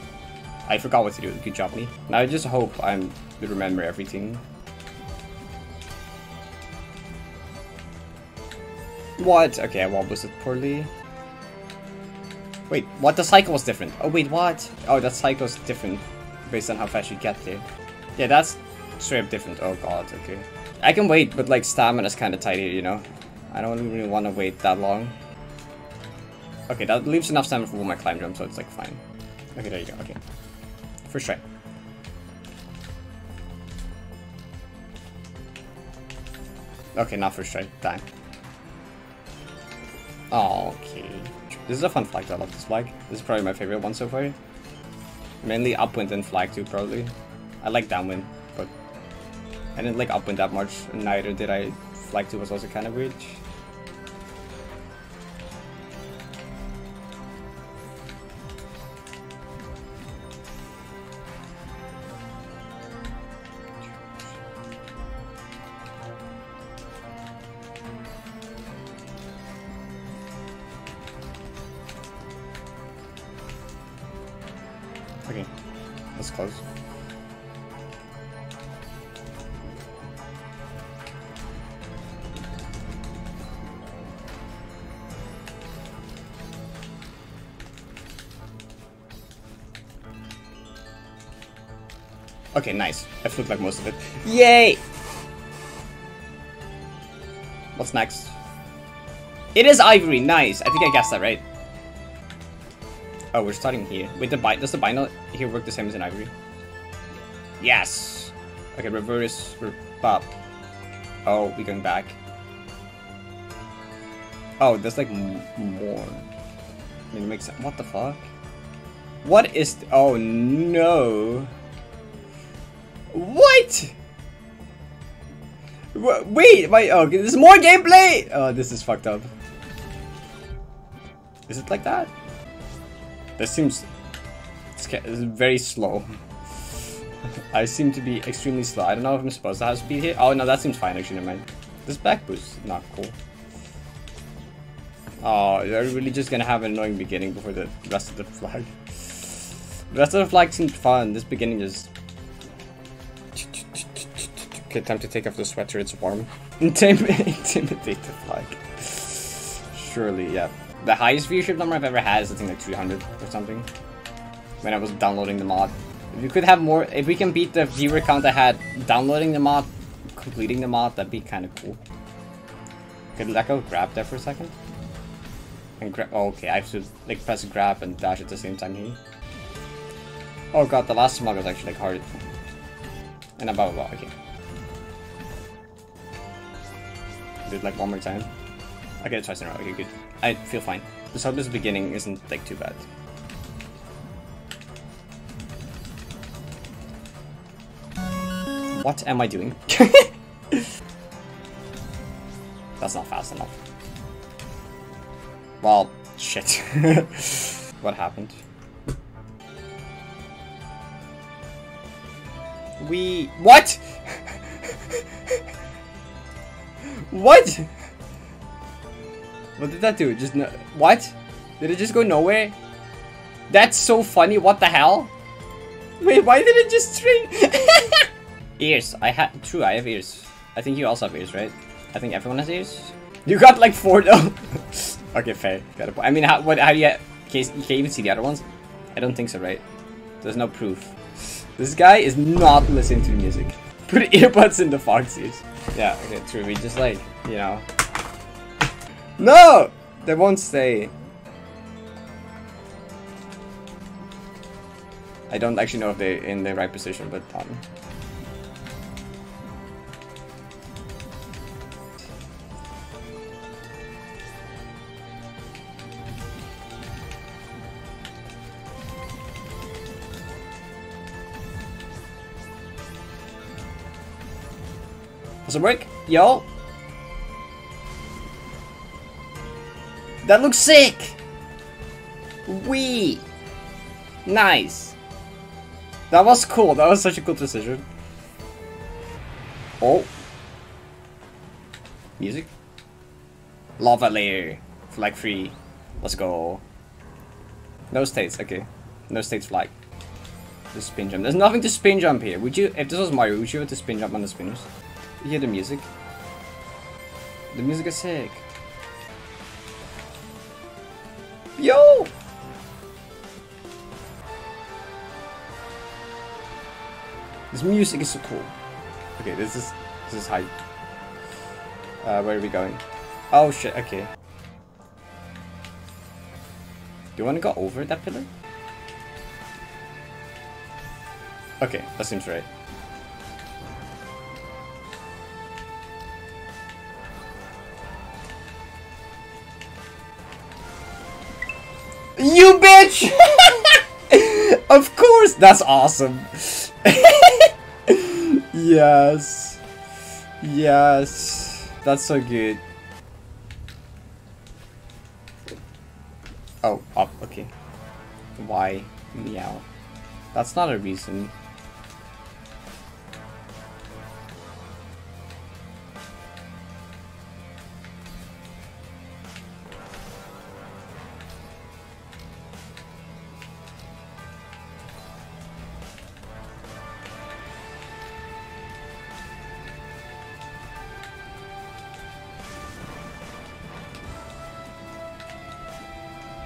I forgot what to do. Good job, me. Now I just hope I'm remember everything. What? Okay, I wall it poorly. Wait, what? The cycle was different. Oh, wait, what? Oh, that cycle is different based on how fast you get there. Yeah, that's straight up different. Oh god, okay. I can wait, but like stamina is kind of tight here, you know? I don't really want to wait that long. Okay, that leaves enough stamina for my climb jump, so it's like fine. Okay, there you go, okay. First try. Okay, not first try. Die. Okay. This is a fun flag. I love this flag. This is probably my favorite one so far. Mainly upwind and flag too, probably. I like downwind, but I didn't like upwind that much. Neither did I. Flag 2 was also kind of weird. Okay, nice. I flipped like most of it. Yay! What's next? It is ivory, nice. I think I guessed that right. Oh, we're starting here. Wait, the bi does the bind here work the same as in ivory? Yes! Okay, reverse, re pop. Oh, we're going back. Oh, there's like more. I mean, it makes sense. What the fuck? What is... oh, no. What? Wait, wait, oh, there's more gameplay! Oh, this is fucked up. Is it like that? This seems it's very slow. I seem to be extremely slow. I don't know if I'm supposed to have speed here. Oh no, that seems fine actually, never mind. This back boost is not cool. Oh, they're really just gonna have an annoying beginning before the rest of the flag. The rest of the flag seems fun. This beginning is Okay, time to take off the sweater, it's warm. Intimidate, intimidate the flag. Surely, yeah. The highest viewership number I've ever had is I think like 300 or something. When I was downloading the mod. If we could have more, if we can beat the viewer count I had downloading the mod, completing the mod, that'd be kind of cool. Could let go grab there for a second? And grab, oh, okay, I have to like press grab and dash at the same time here. Oh god, the last smog was actually like hard. And blah blah, okay. It like one more time. Okay, twice in a row. Okay, good. I feel fine. Hope this beginning isn't like too bad. What am I doing? That's not fast enough. Well, shit. what happened? We... What? What? What did that do? Just no what? Did it just go nowhere? That's so funny. What the hell? Wait, why did it just string? ears. I have true. I have ears. I think you also have ears, right? I think everyone has ears. You got like four though. okay, fair. Got a point. I mean, how what? How do you? Can you, can you even see the other ones? I don't think so, right? There's no proof. This guy is not listening to music. Put earbuds in the fox ears. Yeah, okay, true. We just like, you know. No! They won't stay. I don't actually know if they're in the right position, but um, Does it work? Yo? That looks sick! Wee! Nice! That was cool, that was such a cool decision. Oh. Music? Lava layer. Flag free. Let's go. No states, okay. No states flag. The spin jump. There's nothing to spin jump here. Would you, if this was Mario, would you have to spin jump on the spinners? You hear the music? The music is sick. Yo! This music is so cool. Okay, this is this is hype. Uh, where are we going? Oh shit, okay. Do you want to go over that pillar? Okay, that seems right. Of course! That's awesome. yes. Yes. That's so good. Oh, up, okay. Why? Meow. That's not a reason.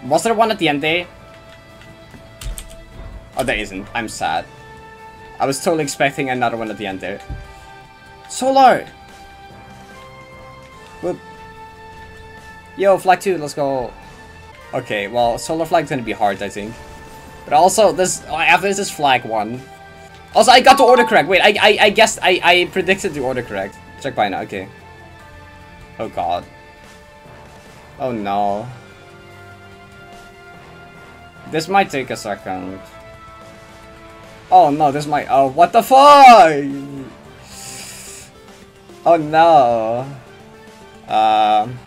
Was there one at the end there? Oh, there isn't. I'm sad. I was totally expecting another one at the end there. Solar! Whoop. Yo, flag 2, let's go. Okay, well, solar flag's gonna be hard, I think. But also, this oh, after this is flag 1. Also, I got the order correct. Wait, I I, I guessed, I, I predicted the order correct. Check by now, okay. Oh god. Oh no. This might take a second. Oh no, this might- oh, what the fuck? Oh no. Um,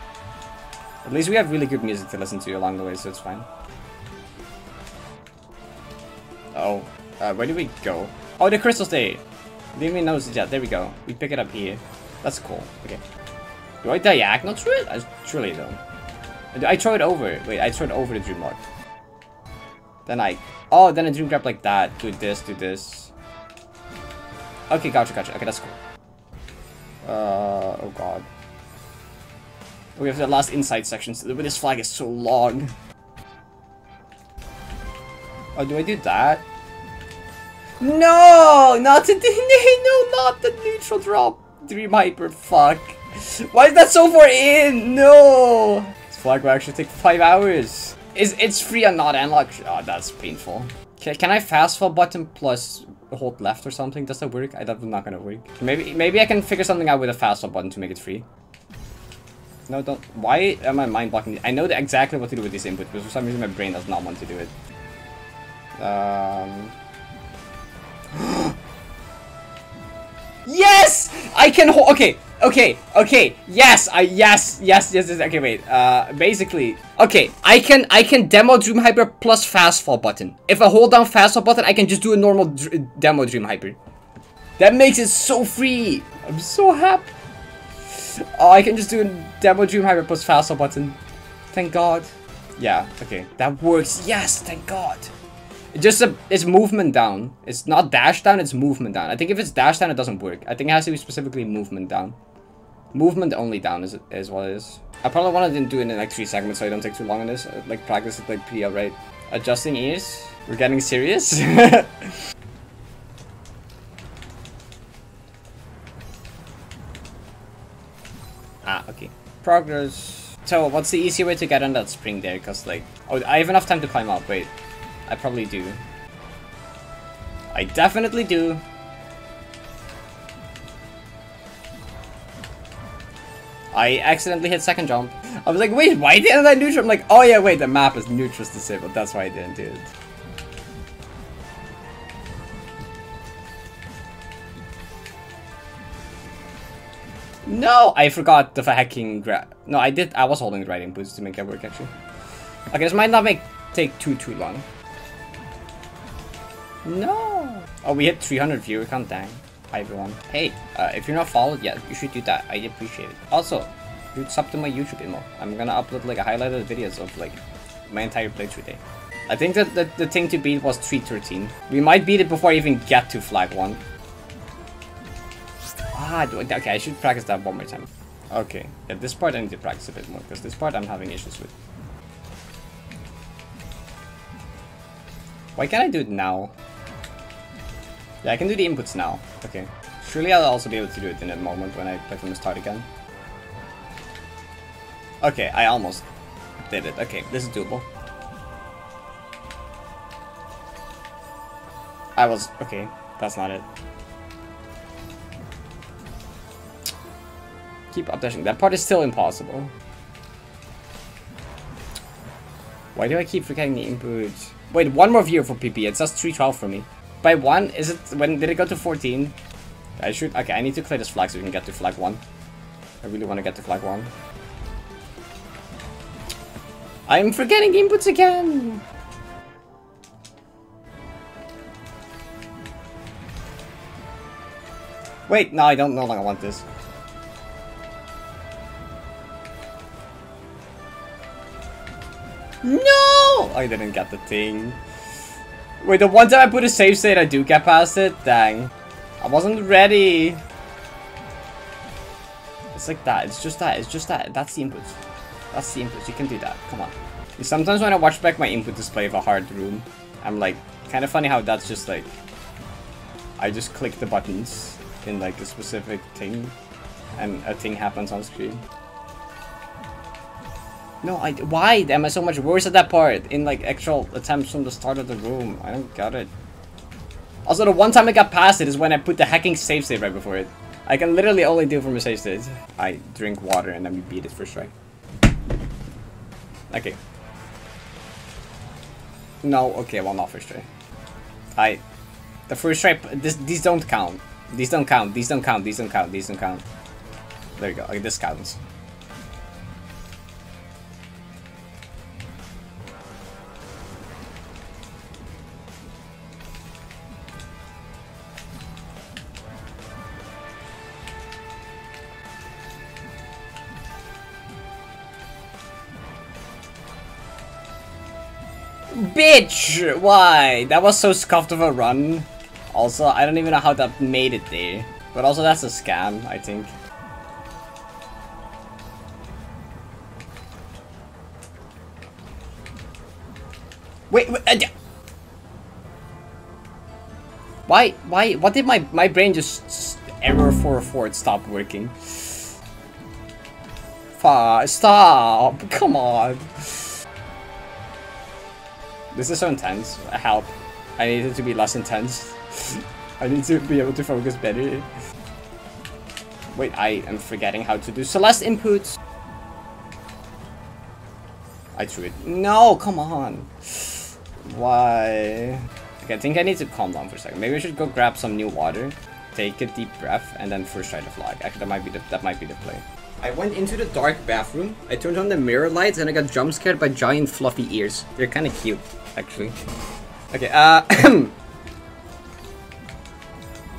at least we have really good music to listen to along the way, so it's fine. Oh, uh, where do we go? Oh, the crystal state! Didn't even notice it. There we go. We pick it up here. That's cool. Okay. Do I diagonal through it? I surely don't. I throw it over. Wait, I throw it over the dream lock. Then I... Oh, then I dream grab like that. Do this, do this. Okay, gotcha, gotcha. Okay, that's cool. Uh, oh god. We have the last inside section, but this flag is so long. Oh, do I do that? No! Not the no, not the neutral drop. Dream hyper, fuck. Why is that so far in? No! This flag will actually take five hours. Is it's free and not unlocked? Oh, that's painful. Can, can I fast forward button plus hold left or something? Does that work? I that's not gonna work. Maybe maybe I can figure something out with a fast forward button to make it free. No, don't. Why am I mind blocking? I know exactly what to do with this input, but for some reason my brain does not want to do it. Um. yes, I can hold. Okay, okay, okay. Yes, I yes, yes, yes, yes. Okay, wait. Uh, basically, okay. I can I can demo Dream Hyper plus fast fall button. If I hold down fast fall button, I can just do a normal demo Dream Hyper. That makes it so free. I'm so happy. Oh, I can just do a demo Dream Hyper plus fast fall button. Thank God. Yeah. Okay, that works. Yes, thank God. Just a, it's movement down. It's not dash down, it's movement down. I think if it's dash down, it doesn't work. I think it has to be specifically movement down. Movement only down is, is what it is. I probably want to do it in like three segments so I don't take too long on this. Like practice it like pretty alright. Adjusting ears. We're getting serious. ah, okay. Progress. So what's the easy way to get on that spring there? Cause like, oh, I have enough time to climb up. Wait. I probably do. I definitely do. I accidentally hit second jump. I was like, wait, why didn't I neutral? I'm like, oh yeah, wait, the map is neutral disabled. That's why I didn't do it. No, I forgot the hacking grab. No, I did. I was holding the right inputs to make it work actually. Okay, this might not make take too too long. No! Oh, we hit 300 viewer count, dang. Hi everyone. Hey, uh, if you're not followed yet, you should do that. I appreciate it. Also, dude, sub to my YouTube emo. I'm gonna upload like a highlighted videos of like my entire playthrough day. I think that the, the thing to beat was 313. We might beat it before I even get to flag 1. Ah, do okay, I should practice that one more time. Okay, yeah, this part I need to practice a bit more, because this part I'm having issues with. Why can't I do it now? Yeah, I can do the inputs now. Okay. Surely I'll also be able to do it in a moment when I play from the start again. Okay, I almost did it. Okay, this is doable. I was... Okay, that's not it. Keep up dashing. That part is still impossible. Why do I keep forgetting the inputs? Wait, one more view for PP. It says 312 for me. By one? Is it when did it go to 14? I should okay, I need to clear this flag so we can get to flag one. I really want to get to flag one. I'm forgetting inputs again! Wait, no, I don't no longer want this. No! I didn't get the thing. Wait, the one time I put a save state, I do get past it? Dang. I wasn't ready. It's like that. It's just that. It's just that. That's the input. That's the input. You can do that. Come on. Sometimes when I watch back my input display of a hard room, I'm like, kind of funny how that's just like, I just click the buttons in like a specific thing, and a thing happens on screen. No, I why am I so much worse at that part in like actual attempts from the start of the room? I don't get it. Also, the one time I got past it is when I put the hacking save state right before it. I can literally only do from a save state. I drink water and then we beat it first try. Okay. No, okay, well not first try. I, the first try, this, these don't count. These don't count, these don't count, these don't count, these don't count. There you go, okay, this counts. Bitch! Why? That was so scuffed of a run. Also, I don't even know how that made it there. But also that's a scam, I think. Wait, wait uh, why, why, what did my, my brain just error 404 it stopped working? Fuck, stop, come on. This is so intense. Help. I need it to be less intense. I need to be able to focus better. Wait, I am forgetting how to do Celeste inputs. I threw it. No, come on. Why? Okay, I think I need to calm down for a second. Maybe I should go grab some new water, take a deep breath, and then first try to flag. Actually, that might be the that might be the play. I went into the dark bathroom. I turned on the mirror lights, and I got jump scared by giant fluffy ears. They're kind of cute actually. Okay, uh...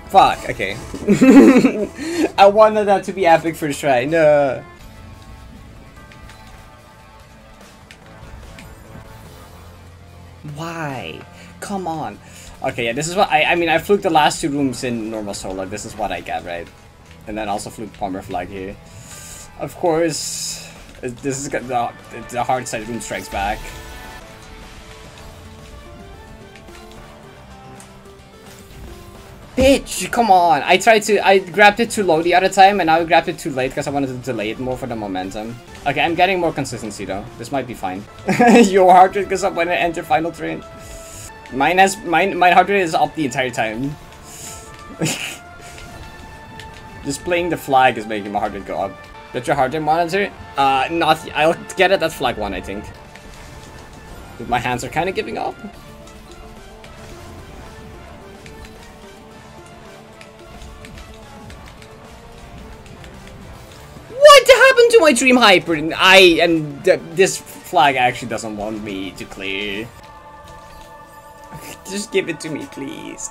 Fuck, okay. I wanted that to be epic first try, no. Why? Come on. Okay, yeah, this is what I I mean I fluked the last two rooms in normal solo, this is what I get, right? And then also fluked Palmer flag here. Of course, this is the, the Heartside room strikes back. Bitch, come on. I tried to, I grabbed it too low the other time and now I grabbed it too late because I wanted to delay it more for the momentum. Okay, I'm getting more consistency though. This might be fine. Your heart rate goes up when I enter final train. Mine has, mine, my heart rate is up the entire time. Just playing the flag is making my heart rate go up. Get your heart rate monitor? Uh, not, I'll get it at flag one, I think. My hands are kind of giving up. What happened to my Dream Hyper? I and th this flag actually doesn't want me to clear. Just give it to me, please.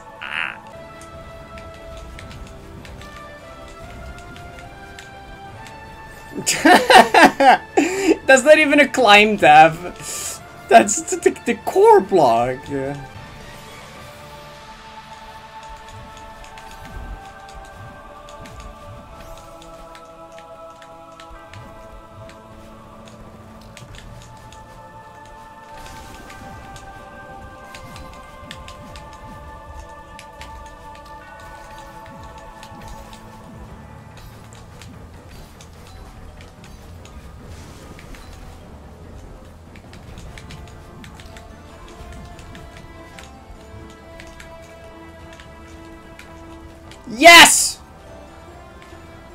That's not even a climb tab. That's the, the core block. Yes!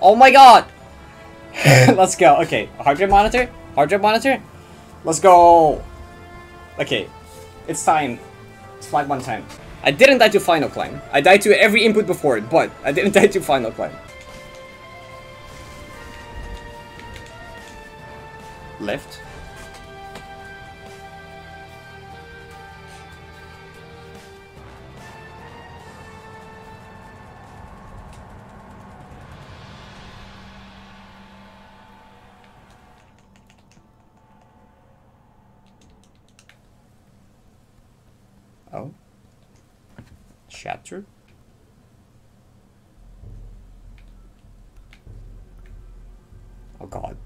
Oh my god! Let's go. Okay, hard drive monitor? Hard drive monitor? Let's go! Okay, it's time. It's flag one time. I didn't die to final climb. I died to every input before it, but I didn't die to final climb. Left. Chapter? Oh god.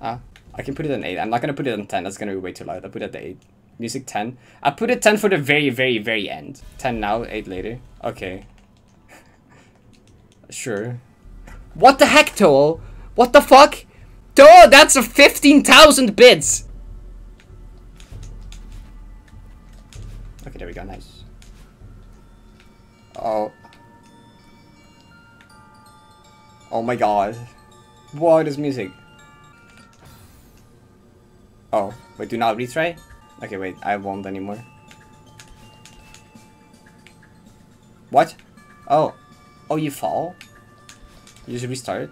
Ah, I can put it on 8. I'm not gonna put it on 10. That's gonna be way too loud. I'll put it at the 8. Music 10. I put it 10 for the very, very, very end. 10 now, 8 later. Okay. sure. What the heck, Tool? What the fuck? Tool, that's a 15,000 bits! Okay, there we go. Nice. Oh. Oh my god. What is music? Oh, wait, do not retry? Okay, wait, I won't anymore. What? Oh. Oh, you fall? You should restart?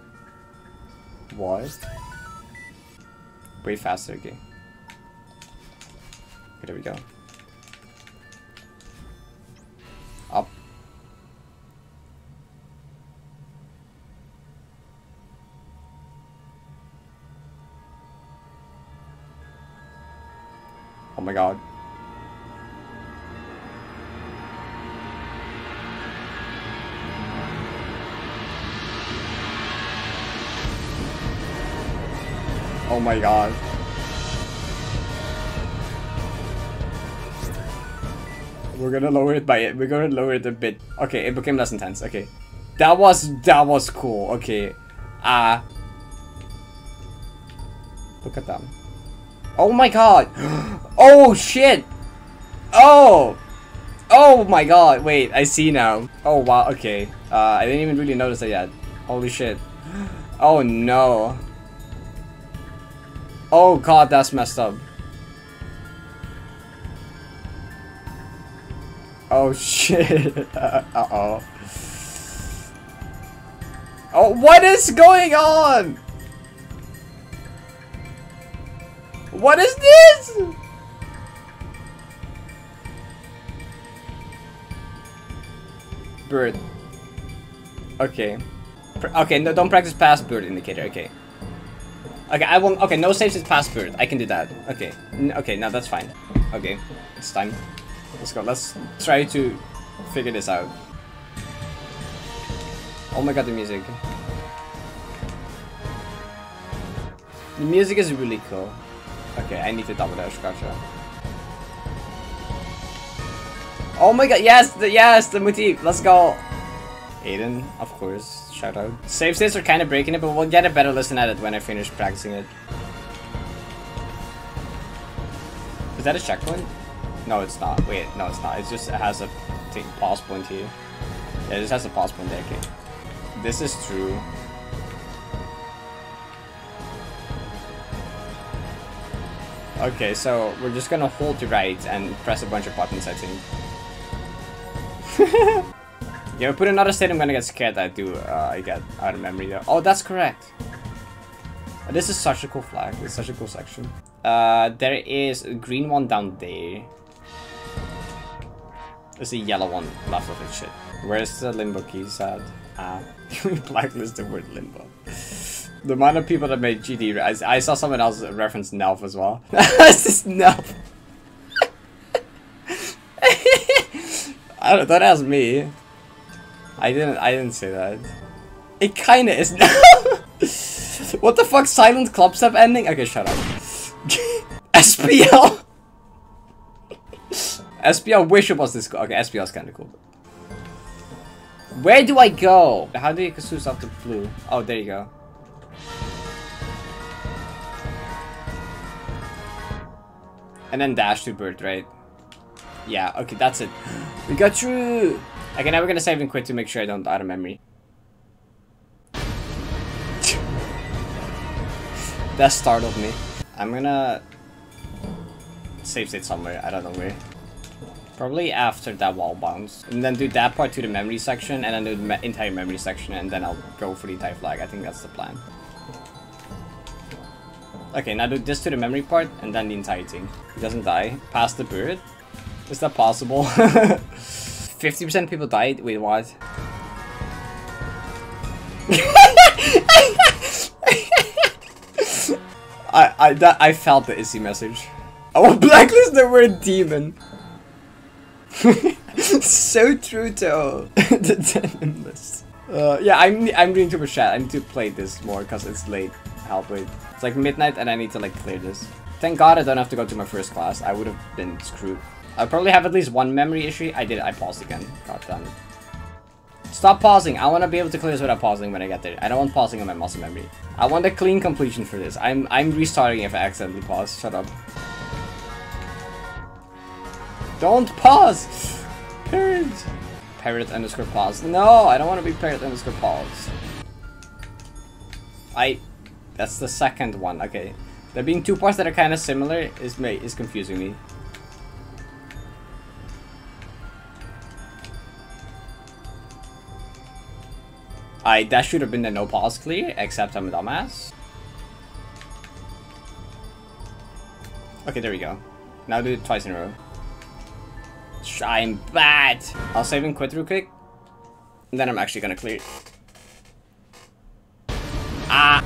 What? Way faster, okay. Okay, there we go. Oh my god. Oh my god. We're gonna lower it by it. We're gonna lower it a bit. Okay, it became less intense. Okay. That was that was cool. Okay. Ah. Uh, look at them. Oh my god! Oh shit! Oh! Oh my god, wait, I see now. Oh wow, okay. Uh, I didn't even really notice that yet. Holy shit. Oh no. Oh god, that's messed up. Oh shit. Uh-oh. Oh, what is going on? What is this? Bird. Okay. okay, no, don't practice past bird indicator, okay. Okay, I won't, okay, no saves is past bird. I can do that. Okay, N okay, now that's fine. Okay, it's time. Let's go, let's try to figure this out. Oh my god, the music. The music is really cool. Okay, I need to double dash, gotcha. Oh my god, yes, the, yes, the motif, let's go. Aiden, of course, shout out. Save states are kind of breaking it, but we'll get a better listen at it when I finish practicing it. Is that a checkpoint? No, it's not. Wait, no, it's not. It just it has a pause point here. Yeah, it just has a pause point there, okay. This is true. Okay, so we're just gonna hold the right and press a bunch of buttons, I think. yeah, put another state, I'm gonna get scared I do, uh, I get out of memory there. Oh, that's correct. This is such a cool flag, it's such a cool section. Uh, there is a green one down there. There's a yellow one left of it, shit. Where's the limbo keys at? Ah, blacklist the word limbo. The amount of people that made GD, I, I saw someone else reference Nelf as well. This is Nelf. I don't, don't ask me. I didn't, I didn't say that. It kinda is what the fuck, Silent Clubstep ending? Okay, shut up. SPL. SPL wish it was this. Okay, SPL is kinda cool. Where do I go? How do you Kasus off the blue? Oh, there you go. And then dash to bird, right? Yeah, okay, that's it. We got through! Okay, now we're gonna save and quit to make sure I don't out of memory. that startled me. I'm gonna save state somewhere, I don't know where. Probably after that wall bounce. And then do that part to the memory section, and then do the me entire memory section, and then I'll go for the entire flag. I think that's the plan. Okay, now do this to the memory part, and then the entire thing. He doesn't die. Past the bird? Is that possible? 50% people died? Wait, what? I I that I felt the Issy message. I oh, will blacklist the word demon. so true, though. the denim. Uh, yeah, I'm I'm doing too much chat. I need to play this more because it's late. Help wait. It's like midnight and I need to like clear this. Thank god I don't have to go to my first class. I would have been screwed. I probably have at least one memory issue. I did. I paused again. God damn it. Stop pausing. I want to be able to clear this without pausing when I get there. I don't want pausing on my muscle memory. I want a clean completion for this. I'm I'm restarting if I accidentally pause. Shut up. Don't pause! Parrot! Parrot underscore pause. No, I don't want to be parrot underscore pause. I... That's the second one. Okay. There being two parts that are kind of similar is is confusing me. I that should have been the no pause clear, except I'm a dumbass. Okay, there we go. Now do it twice in a row. I'm bad. I'll save and quit real quick. And then I'm actually gonna clear. Ah!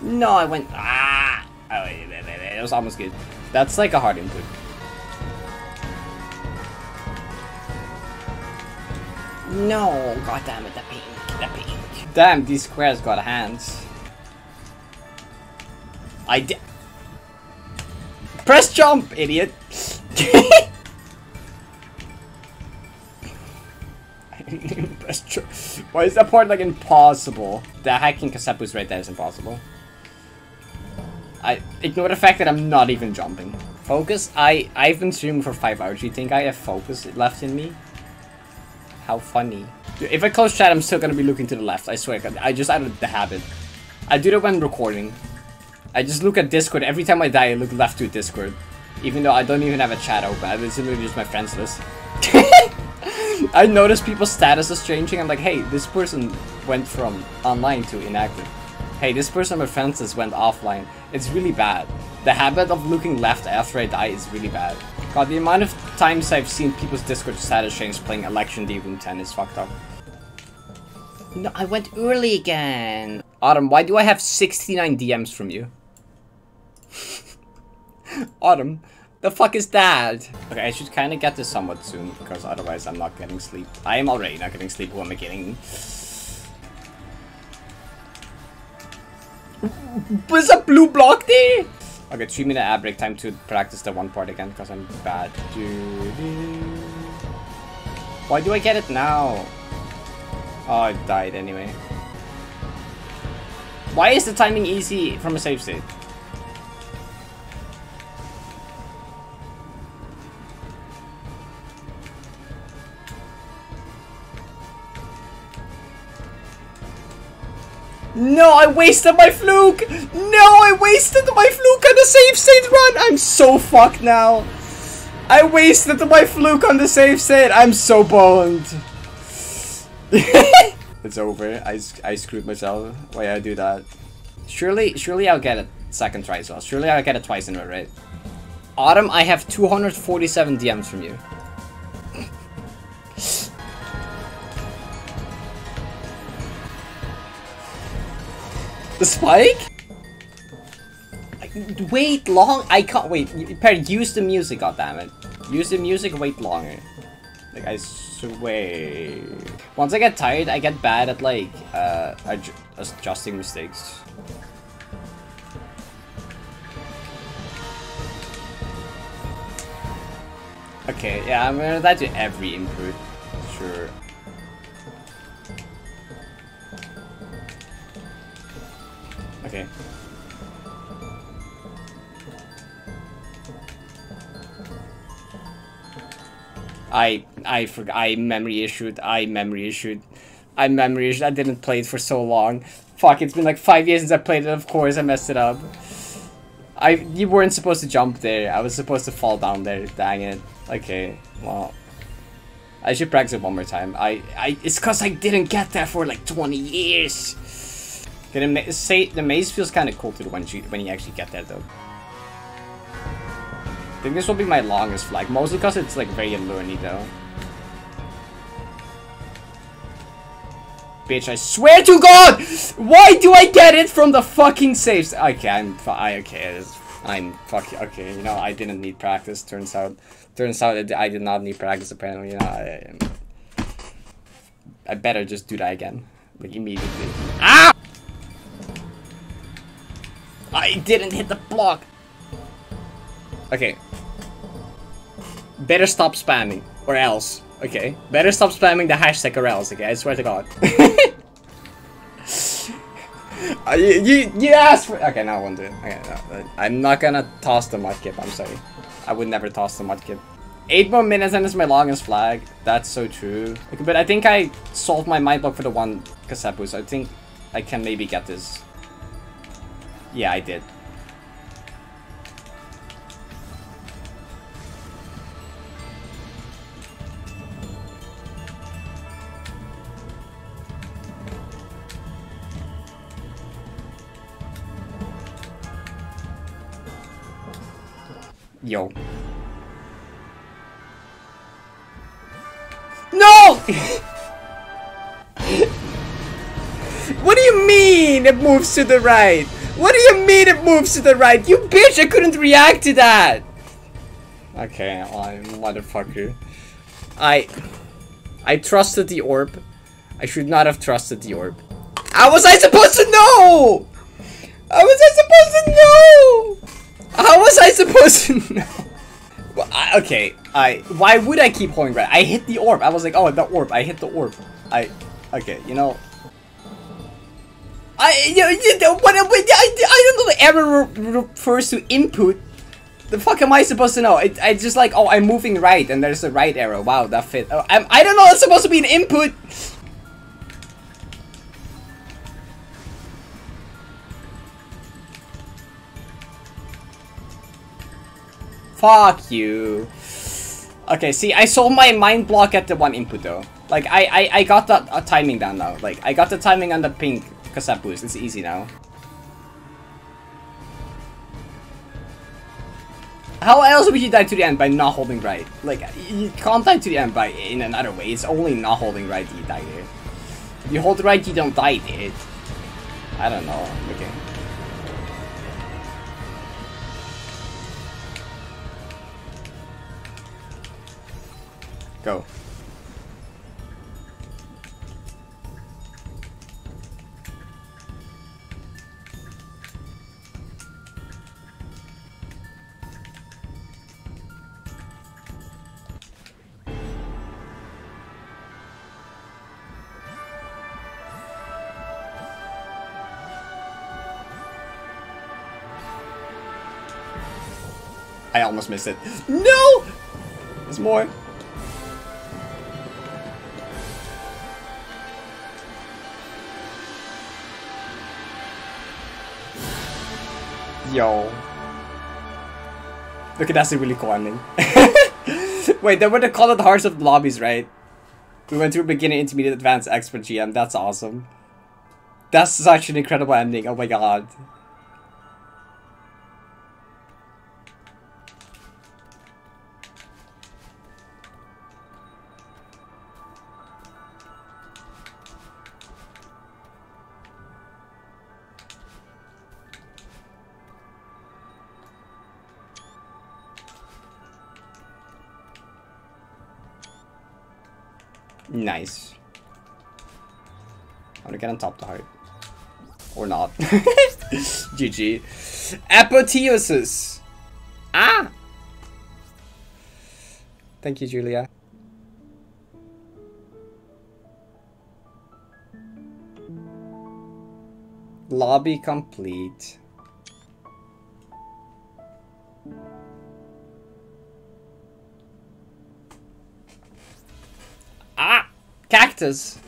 No, I went. Ah! Oh, wait, wait, wait, wait. It was almost good. That's like a hard input. No, god damn it, the pink, the pink. Damn, these squares got hands. I did. Press jump, idiot. Press jump. Why is that part like impossible? The hacking cassette boost right there is impossible. I ignore the fact that I'm not even jumping. Focus? I, I've been streaming for 5 hours. You think I have focus left in me? How funny. If I close chat, I'm still gonna be looking to the left. I swear. I just out of the habit. I do that when recording. I just look at Discord. Every time I die, I look left to Discord. Even though I don't even have a chat open. It's literally just my friends list. I notice people's status is changing. I'm like, hey, this person went from online to inactive. Hey, this person on my friends list went offline. It's really bad. The habit of looking left after I die is really bad. God, the amount of times I've seen people's Discord status change playing Election D Room 10 is fucked up. No, I went early again. Autumn, why do I have 69 DMs from you? Autumn, the fuck is that? Okay, I should kind of get this somewhat soon, because otherwise I'm not getting sleep. I am already not getting sleep, who am I getting? Was a blue block there? Okay, 3 minute ad break time to practice the one part again because I'm bad. Why do I get it now? Oh, I died anyway. Why is the timing easy from a save state? No, I wasted my fluke! No, I wasted my fluke on the save state run! I'm so fucked now. I wasted my fluke on the save state. I'm so boned. it's over. I, I screwed myself. Why I do that? Surely, surely I'll get it second try as well. Surely I'll get it twice in a row, right? Autumn, I have 247 DMs from you. The spike? Wait long. I can't wait. Perry, use the music. God damn it. Use the music. Wait longer. Like I swear. Once I get tired, I get bad at like uh, adjusting mistakes. Okay, yeah, I'm gonna that to every input. Sure. Okay. I I forgot I memory issued. I memory issued. I memory issued. I didn't play it for so long. Fuck, it's been like five years since I played it. Of course, I messed it up. I you weren't supposed to jump there. I was supposed to fall down there. Dang it. Okay, well, I should practice it one more time. I I it's cause I didn't get that for like 20 years. The, say, the maze feels kind of cool to when you, when you actually get there, though. I think this will be my longest flag, mostly because it's like very alluring, though. Bitch, I swear to God! Why do I get it from the fucking saves? Okay, I'm, I, okay, I'm fucking, okay, you know, I didn't need practice, turns out, turns out that I did not need practice, apparently, you know, I, I better just do that again. Like immediately. Ah! I didn't hit the block. Okay. Better stop spamming, or else. Okay. Better stop spamming the hashtag or else, okay? I swear to god. uh, you, you, you asked for- Okay, now I won't do it. Okay, no, I'm not gonna toss the mudkip, I'm sorry. I would never toss the mudkip. Eight more minutes and it's my longest flag. That's so true. Okay, but I think I solved my mind block for the one cassette boost, so I think I can maybe get this. Yeah, I did. Yo. No! what do you mean it moves to the right? What do you mean it moves to the right? You bitch, I couldn't react to that! Okay, I motherfucker. I... I trusted the orb. I should not have trusted the orb. How was I supposed to know? How was I supposed to know? How was I supposed to know? Well, I, okay, I why would I keep holding right? I hit the orb. I was like, oh, the orb. I hit the orb. I okay, you know. I you, you know, what, I, I don't know the error re refers to input. The fuck am I supposed to know? It, I just like oh I'm moving right and there's a right arrow. Wow, that fit. Oh, I'm, I don't know. It's supposed to be an input. Fuck you. Okay, see, I sold my mind block at the one input though. Like, I I, I got the uh, timing down now. Like, I got the timing on the pink cassette boost. It's easy now. How else would you die to the end by not holding right? Like, you can't die to the end by in another way. It's only not holding right that you die there. You hold right, you don't die. I don't know. Okay. Go. Almost missed it. No! There's more. Yo. Look at that's a really cool ending. Wait, they were the colored hearts of the lobbies, right? We went through beginning, intermediate, advanced, expert, GM. That's awesome. That's such an incredible ending. Oh my god. Nice. I'm gonna get on top of the heart. Or not. GG. Apotheosis! Ah! Thank you, Julia. Lobby complete. Cactus!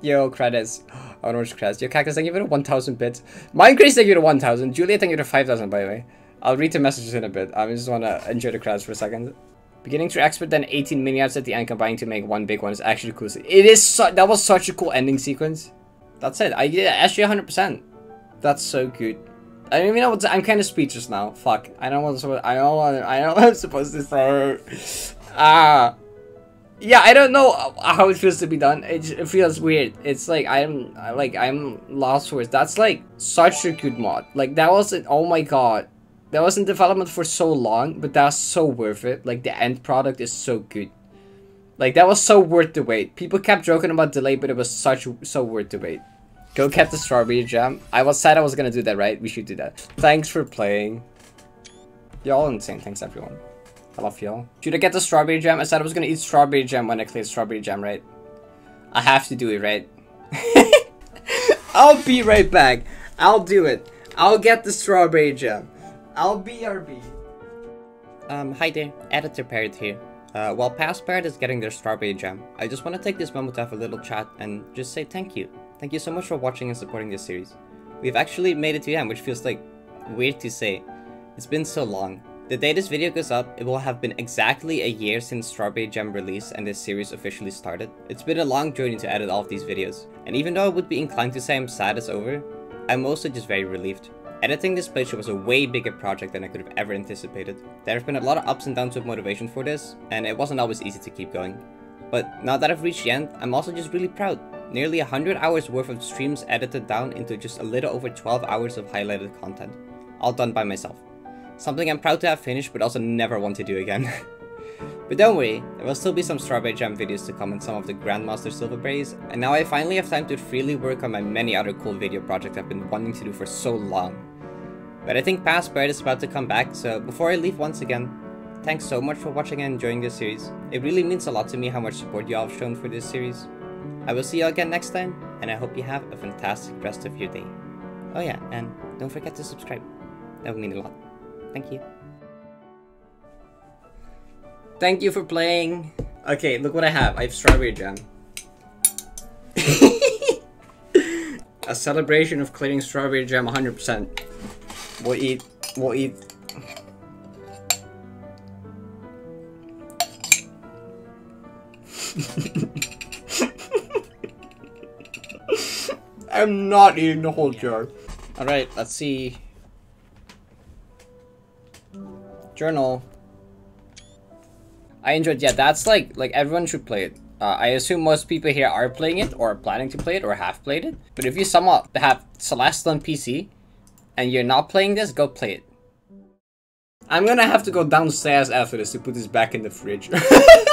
Yo, credits. Orange credits. Yo, Cactus, thank you for the 1,000 bits. Minecraft, thank you for 1,000. Julia, thank you for 5,000, by the way. I'll read the messages in a bit. I just want to enjoy the credits for a second. Beginning to expert, then 18 minions at the end combining to make one big one is actually cool. It is so that was such a cool ending sequence. That's it. I did actually 100%. That's so good. I don't even know what to, I'm kind of speechless now. Fuck. I don't know what I don't want. I don't know I'm supposed to say. Ah. Yeah, I don't know how it feels to be done. It, it feels weird. It's like I'm like I'm lost for words. That's like such a good mod. Like that was an oh my god. That was in development for so long, but that's so worth it. Like the end product is so good. Like that was so worth the wait. People kept joking about delay, but it was such so worth the wait. Go get the strawberry jam. I was sad I was gonna do that, right? We should do that. Thanks for playing. Y'all insane. Thanks everyone. I love y'all. Should I get the strawberry jam? I said I was gonna eat strawberry jam when I cleared strawberry jam, right? I have to do it, right? I'll be right back. I'll do it. I'll get the strawberry jam. I'll BRB. Um, hi there, Editor Parrot here. Uh, while Past Parrot is getting their strawberry jam, I just want to take this moment to have a little chat and just say thank you. Thank you so much for watching and supporting this series. We've actually made it to the end, which feels like weird to say. It's been so long. The day this video goes up, it will have been exactly a year since Strawberry Jam release and this series officially started. It's been a long journey to edit all of these videos, and even though I would be inclined to say I'm sad it's over, I'm mostly just very relieved. Editing this playthrough was a way bigger project than I could have ever anticipated. There have been a lot of ups and downs with motivation for this, and it wasn't always easy to keep going. But now that I've reached the end, I'm also just really proud. Nearly 100 hours worth of streams edited down into just a little over 12 hours of highlighted content. All done by myself. Something I'm proud to have finished but also never want to do again. but don't worry, there will still be some Strawberry Jam videos to come and some of the Grandmaster Silver Berries, and now I finally have time to freely work on my many other cool video projects I've been wanting to do for so long. But I think Past Bird is about to come back, so before I leave once again, thanks so much for watching and enjoying this series. It really means a lot to me how much support you all have shown for this series. I will see you again next time, and I hope you have a fantastic rest of your day. Oh yeah, and don't forget to subscribe. That would mean a lot. Thank you. Thank you for playing. Okay, look what I have. I have strawberry jam. a celebration of clearing strawberry jam 100%. We'll eat, we'll eat. I'm not eating the whole jar. Alright, let's see. Journal. I enjoyed, yeah, that's like, like everyone should play it. Uh, I assume most people here are playing it, or planning to play it, or have played it. But if you somehow have Celeste on PC, and you're not playing this, go play it. I'm gonna have to go downstairs after this to put this back in the fridge.